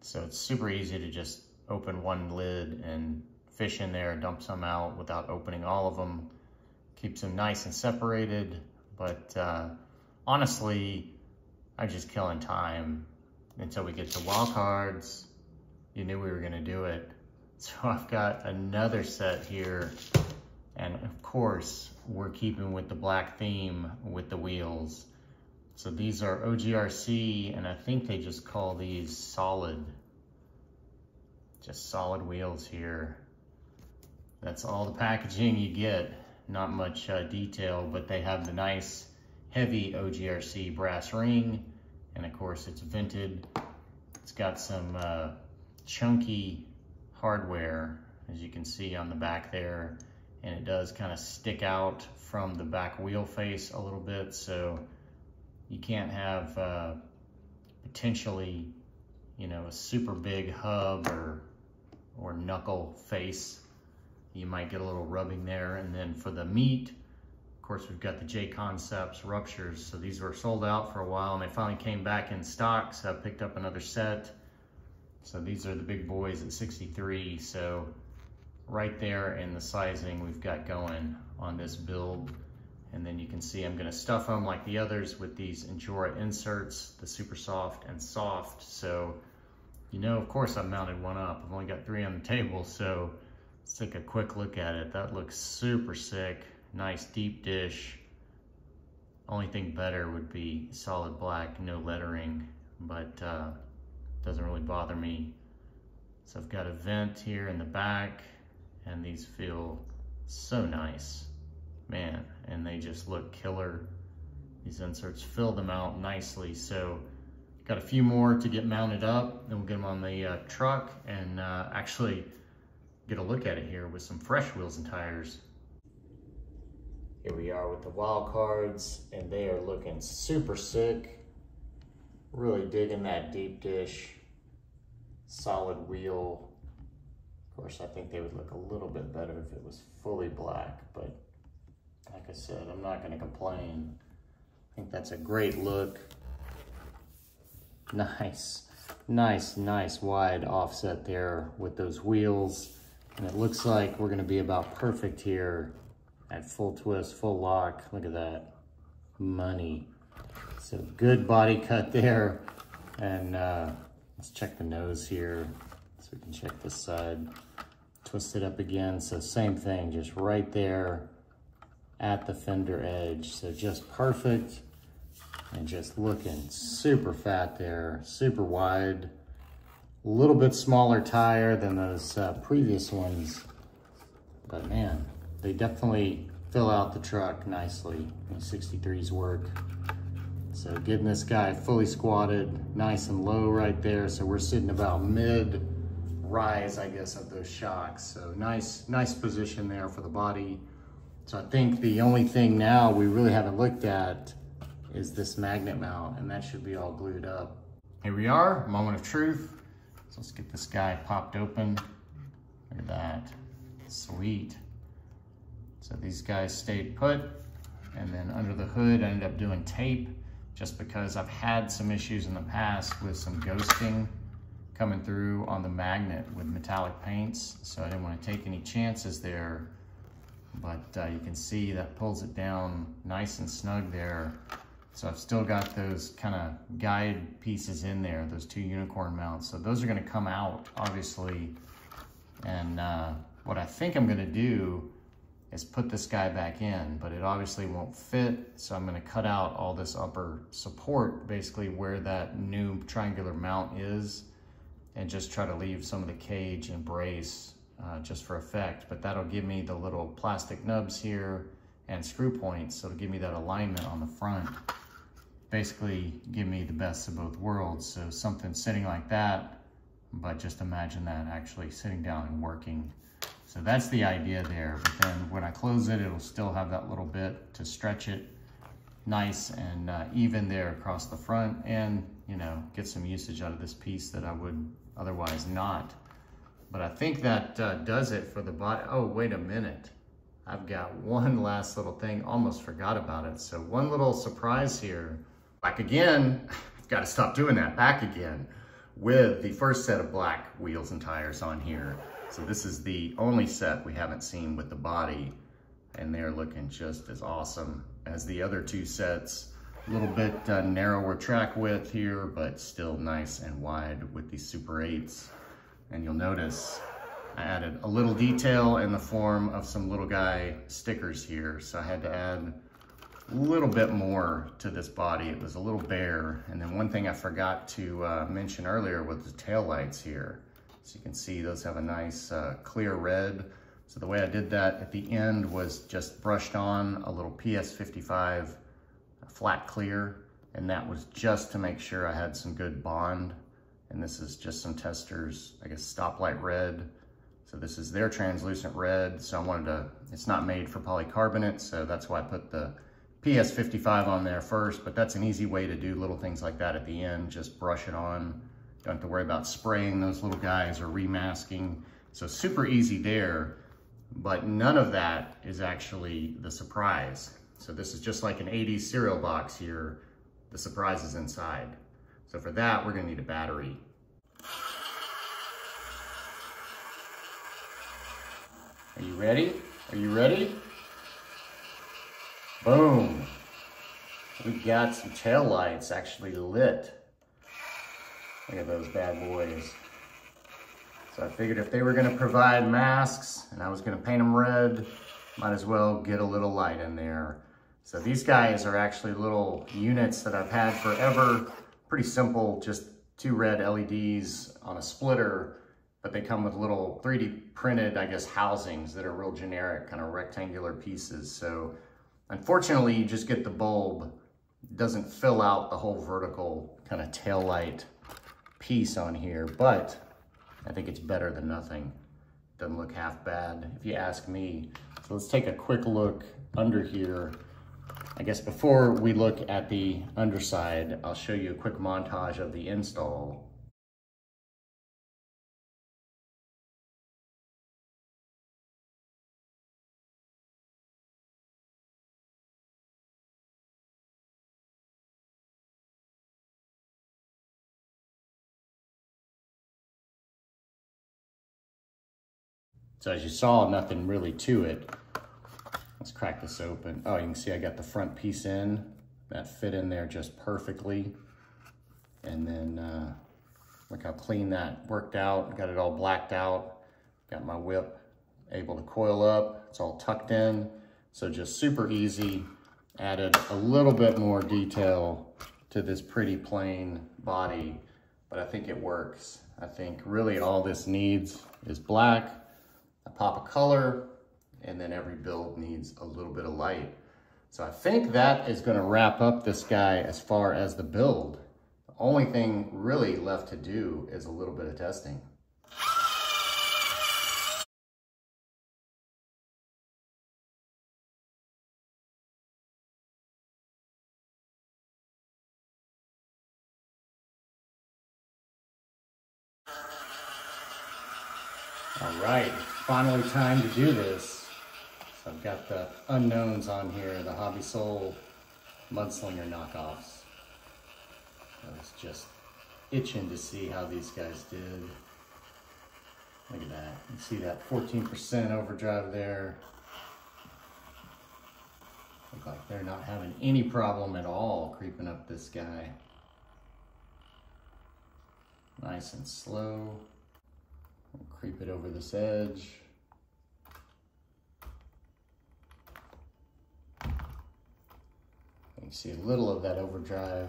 So it's super easy to just open one lid and fish in there, dump some out without opening all of them. Keeps them nice and separated, but uh, honestly, I'm just killing time until we get to wild cards. You knew we were gonna do it. So I've got another set here. And of course, we're keeping with the black theme with the wheels. So these are OGRC, and I think they just call these solid, just solid wheels here. That's all the packaging you get. Not much uh, detail, but they have the nice heavy OGRC brass ring. And of course it's vented. It's got some uh, chunky hardware, as you can see on the back there. And it does kind of stick out from the back wheel face a little bit. So you can't have uh, potentially, you know, a super big hub or, or knuckle face. You might get a little rubbing there. And then for the meat, of course, we've got the JConcepts ruptures. So these were sold out for a while and they finally came back in stock. So I picked up another set. So these are the big boys at 63. So right there in the sizing we've got going on this build. And then you can see I'm gonna stuff them like the others with these Injora inserts, the super soft and soft. So, you know, of course I've mounted one up. I've only got three on the table. So let's take a quick look at it. That looks super sick. Nice deep dish. Only thing better would be solid black, no lettering. But uh, doesn't really bother me. So I've got a vent here in the back and these feel so nice, man. And they just look killer. These inserts fill them out nicely. So got a few more to get mounted up. Then we'll get them on the uh, truck and uh, actually get a look at it here with some fresh wheels and tires. Here we are with the wild cards and they are looking super sick. Really digging that deep dish, solid wheel. Of course, I think they would look a little bit better if it was fully black, but like I said, I'm not gonna complain. I think that's a great look. Nice, nice, nice wide offset there with those wheels. And it looks like we're gonna be about perfect here at full twist, full lock. Look at that, money. So good body cut there. And uh, let's check the nose here. So we can check this side. Twist it up again. So same thing, just right there at the fender edge. So just perfect and just looking super fat there, super wide. A little bit smaller tire than those uh, previous ones. But man, they definitely fill out the truck nicely. 63s work. So getting this guy fully squatted, nice and low right there. So we're sitting about mid rise, I guess, of those shocks. So nice, nice position there for the body. So I think the only thing now we really haven't looked at is this magnet mount and that should be all glued up. Here we are, moment of truth. So let's get this guy popped open. Look at that, sweet. So these guys stayed put and then under the hood I ended up doing tape just because I've had some issues in the past with some ghosting coming through on the magnet with metallic paints. So I didn't want to take any chances there. But uh, you can see that pulls it down nice and snug there. So I've still got those kind of guide pieces in there, those two unicorn mounts. So those are gonna come out, obviously. And uh, what I think I'm gonna do is put this guy back in, but it obviously won't fit. So I'm gonna cut out all this upper support, basically where that new triangular mount is, and just try to leave some of the cage and brace uh, just for effect. But that'll give me the little plastic nubs here and screw points. So it'll give me that alignment on the front. Basically give me the best of both worlds. So something sitting like that, but just imagine that actually sitting down and working. So that's the idea there. But then when I close it, it'll still have that little bit to stretch it nice and uh, even there across the front and, you know, get some usage out of this piece that I would otherwise not. But I think that uh, does it for the body. Oh, wait a minute. I've got one last little thing, almost forgot about it. So one little surprise here. Back again, I've got to stop doing that, back again with the first set of black wheels and tires on here. So this is the only set we haven't seen with the body and they're looking just as awesome as the other two sets. A little bit uh, narrower track width here, but still nice and wide with these Super 8s. And you'll notice I added a little detail in the form of some little guy stickers here. So I had to add a little bit more to this body. It was a little bare. And then one thing I forgot to uh, mention earlier was the tail lights here. So you can see those have a nice uh, clear red. So the way I did that at the end was just brushed on a little PS55 flat clear. And that was just to make sure I had some good bond and this is just some Testors, I guess stoplight red. So this is their translucent red. So I wanted to, it's not made for polycarbonate. So that's why I put the PS55 on there first, but that's an easy way to do little things like that at the end. Just brush it on. Don't have to worry about spraying those little guys or remasking. So super easy there, but none of that is actually the surprise. So this is just like an 80s cereal box here. The surprise is inside. So for that, we're gonna need a battery. Are you ready? Are you ready? Boom. We got some tail lights actually lit. Look at those bad boys. So I figured if they were gonna provide masks and I was gonna paint them red, might as well get a little light in there. So these guys are actually little units that I've had forever pretty simple, just two red LEDs on a splitter, but they come with little 3D printed, I guess, housings that are real generic, kind of rectangular pieces. So unfortunately, you just get the bulb. It doesn't fill out the whole vertical kind of tail light piece on here, but I think it's better than nothing. Doesn't look half bad, if you ask me. So let's take a quick look under here I guess before we look at the underside, I'll show you a quick montage of the install. So as you saw, nothing really to it. Let's crack this open. Oh, you can see I got the front piece in. That fit in there just perfectly. And then uh, look how clean that worked out. Got it all blacked out. Got my whip able to coil up. It's all tucked in. So just super easy. Added a little bit more detail to this pretty plain body, but I think it works. I think really all this needs is black, pop of color, and then every build needs a little bit of light. So I think that is gonna wrap up this guy as far as the build. The only thing really left to do is a little bit of testing. Finally time to do this. So I've got the unknowns on here, the Hobby Soul Mudslinger knockoffs. I was just itching to see how these guys did. Look at that. You see that 14% overdrive there. Look like They're not having any problem at all creeping up this guy. Nice and slow. Creep it over this edge. You see a little of that overdrive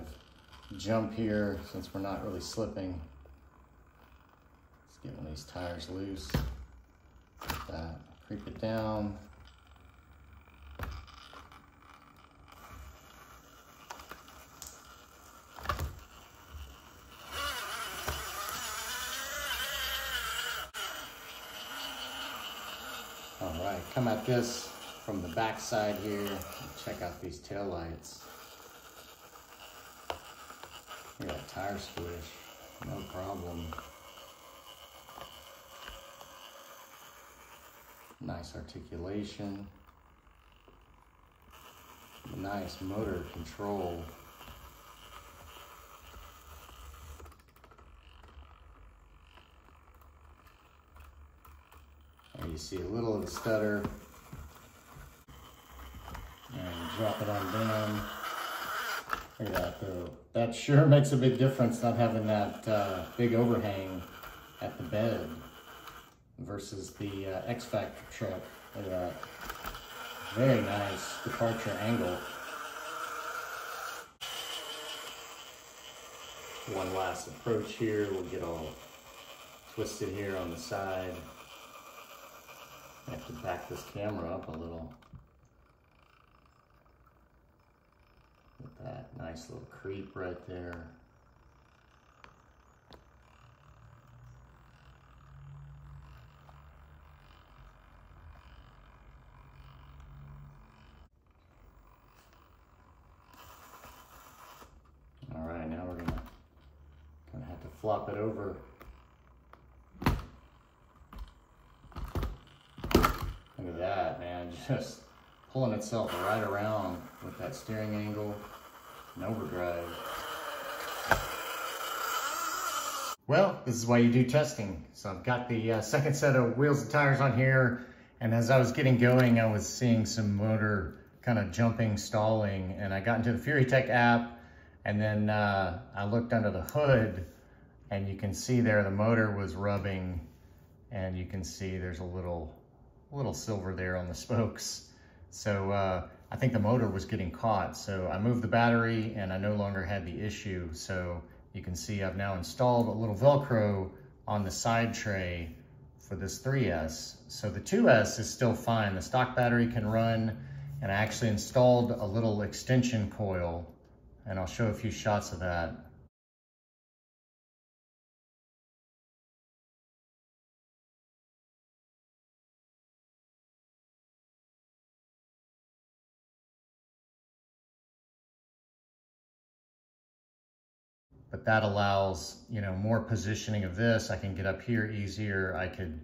jump here since we're not really slipping. Let's get these tires loose. Like that. Creep it down. All right, come at this from the back side here. Check out these tail lights. Look tire squish, no problem. Nice articulation. Nice motor control. See a little of the stutter. And drop it on down. Look at that though. That sure makes a big difference not having that uh, big overhang at the bed versus the uh, X Factor truck. Look at that. Very nice departure angle. One last approach here. We'll get all twisted here on the side. I have to back this camera up a little. With that nice little creep right there. All right, now we're gonna, have to flop it over. Look at just pulling itself right around with that steering angle and overdrive. Well, this is why you do testing. So I've got the uh, second set of wheels and tires on here. And as I was getting going, I was seeing some motor kind of jumping, stalling. And I got into the Furitek app and then uh, I looked under the hood and you can see there the motor was rubbing and you can see there's a little, little silver there on the spokes. So uh, I think the motor was getting caught. So I moved the battery and I no longer had the issue. So you can see I've now installed a little Velcro on the side tray for this 3S. So the 2S is still fine. The stock battery can run and I actually installed a little extension coil and I'll show a few shots of that. But that allows, you know, more positioning of this. I can get up here easier. I could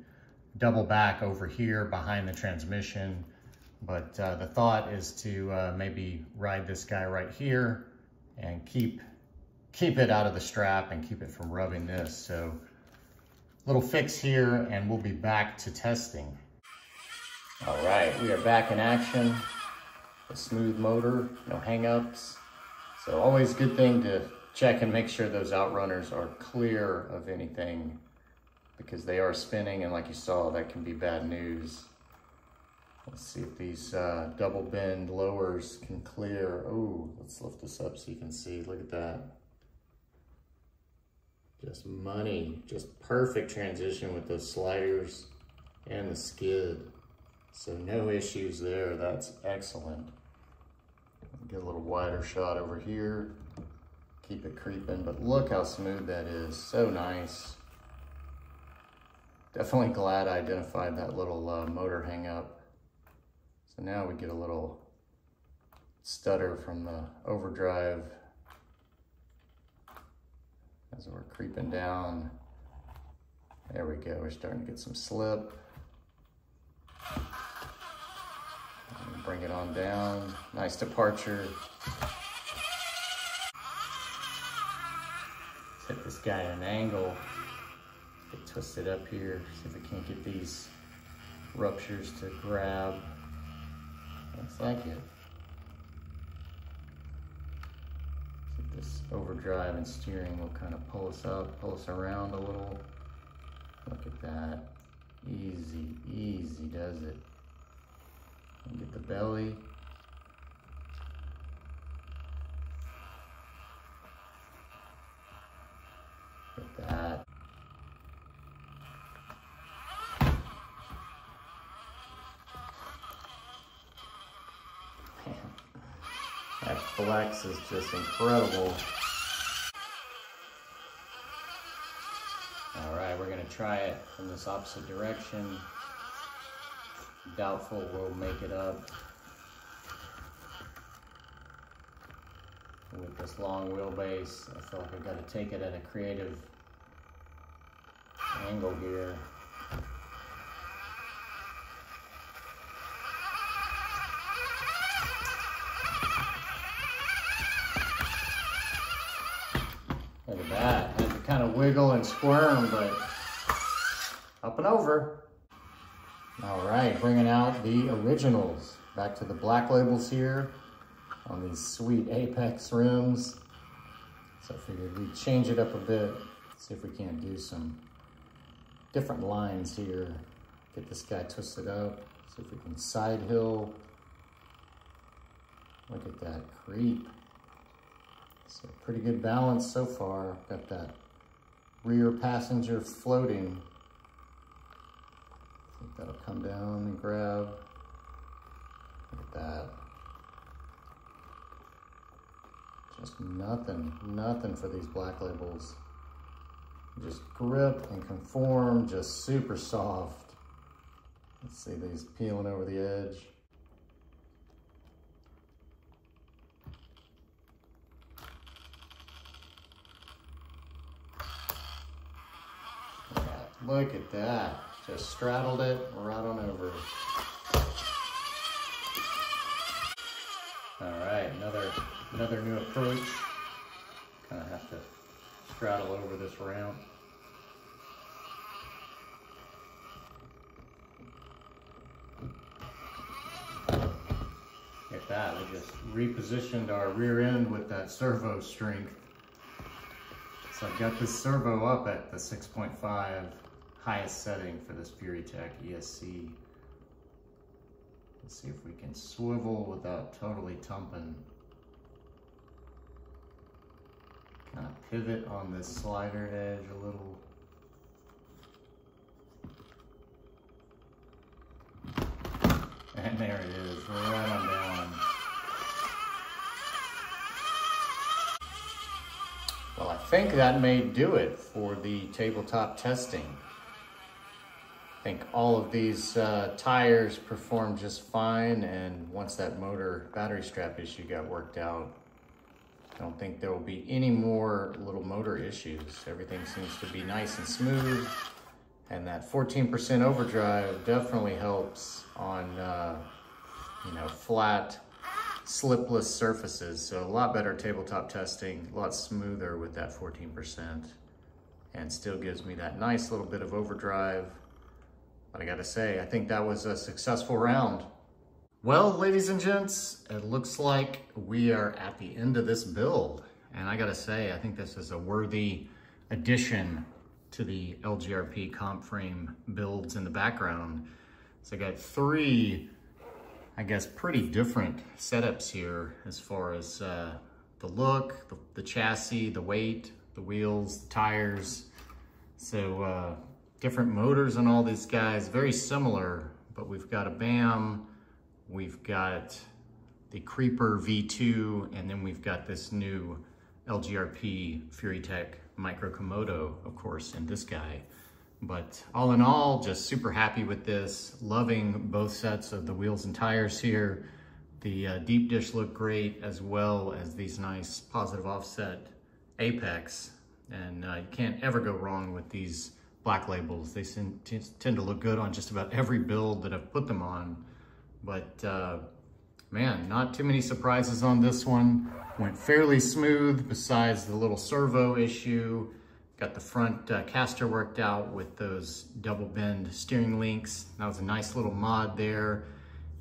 double back over here behind the transmission. But uh, the thought is to uh, maybe ride this guy right here and keep, keep it out of the strap and keep it from rubbing this. So little fix here and we'll be back to testing. All right, we are back in action. A smooth motor, no hangups. So always good thing to check and make sure those outrunners are clear of anything because they are spinning and like you saw, that can be bad news. Let's see if these uh, double bend lowers can clear. Oh, let's lift this up so you can see. Look at that. Just money, just perfect transition with those sliders and the skid. So no issues there, that's excellent. Get a little wider shot over here keep it creeping, but look how smooth that is. So nice. Definitely glad I identified that little uh, motor hang up. So now we get a little stutter from the overdrive as we're creeping down. There we go, we're starting to get some slip. Bring it on down, nice departure. this guy at an angle, get twisted up here, see if we can't get these ruptures to grab. Looks like it. This overdrive and steering will kind of pull us up, pull us around a little. Look at that. Easy, easy does it. And get the belly. Flex is just incredible. All right, we're gonna try it from this opposite direction. Doubtful we'll make it up. With this long wheelbase, I feel like I gotta take it at a creative angle here. Squirm, but up and over. All right, bringing out the originals. Back to the black labels here on these sweet Apex rims. So I figured we'd change it up a bit, see if we can't do some different lines here. Get this guy twisted up, see if we can side hill. Look at that creep. So pretty good balance so far. Got that rear passenger floating. I think that'll come down and grab. Look at that. Just nothing, nothing for these black labels. Just grip and conform, just super soft. Let's see these peeling over the edge. Look at that. Just straddled it right on over. All right, another another new approach. Kind of have to straddle over this ramp. Look At that, we just repositioned our rear end with that servo strength. So I've got this servo up at the 6.5 highest setting for this Furitek ESC. Let's see if we can swivel without totally tumping. Kind of pivot on this slider edge a little. And there it is, right on down. Well, I think that may do it for the tabletop testing. I think all of these uh, tires perform just fine and once that motor battery strap issue got worked out, I don't think there will be any more little motor issues. Everything seems to be nice and smooth and that 14% overdrive definitely helps on, uh, you know, flat, slipless surfaces. So a lot better tabletop testing, a lot smoother with that 14% and still gives me that nice little bit of overdrive but I gotta say, I think that was a successful round. Well, ladies and gents, it looks like we are at the end of this build. And I gotta say, I think this is a worthy addition to the LGRP comp frame builds in the background. So I got three, I guess, pretty different setups here as far as uh, the look, the, the, chassis, the weight, the wheels, the tires. So uh, different motors on all these guys, very similar, but we've got a BAM, we've got the Creeper V2, and then we've got this new LGRP Furitek Micro Komodo, of course, in this guy. But all in all, just super happy with this. Loving both sets of the wheels and tires here. The uh, deep dish look great, as well as these nice positive offset Apex. And uh, you can't ever go wrong with these black labels. They tend to look good on just about every build that I've put them on. But uh, man, not too many surprises on this one. Went fairly smooth besides the little servo issue. Got the front uh, caster worked out with those double bend steering links. That was a nice little mod there.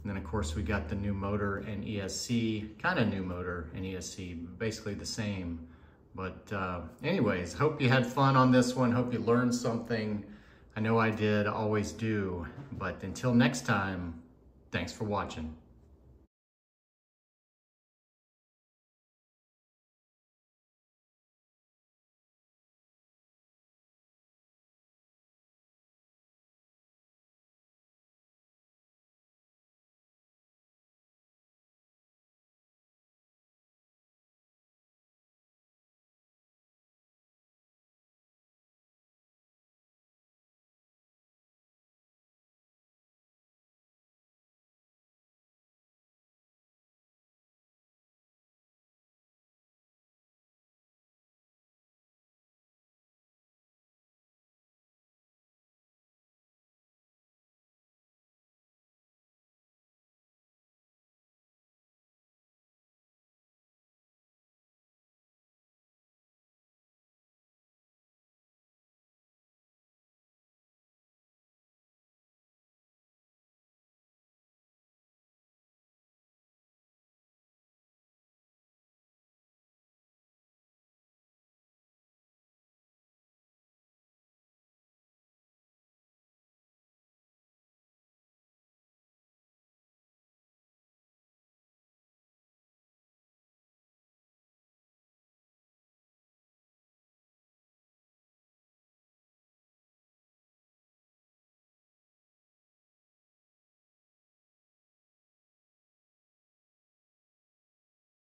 And then of course we got the new motor and ESC, kind of new motor and ESC, basically the same. But uh, anyways, hope you had fun on this one. Hope you learned something. I know I did, always do. But until next time, thanks for watching.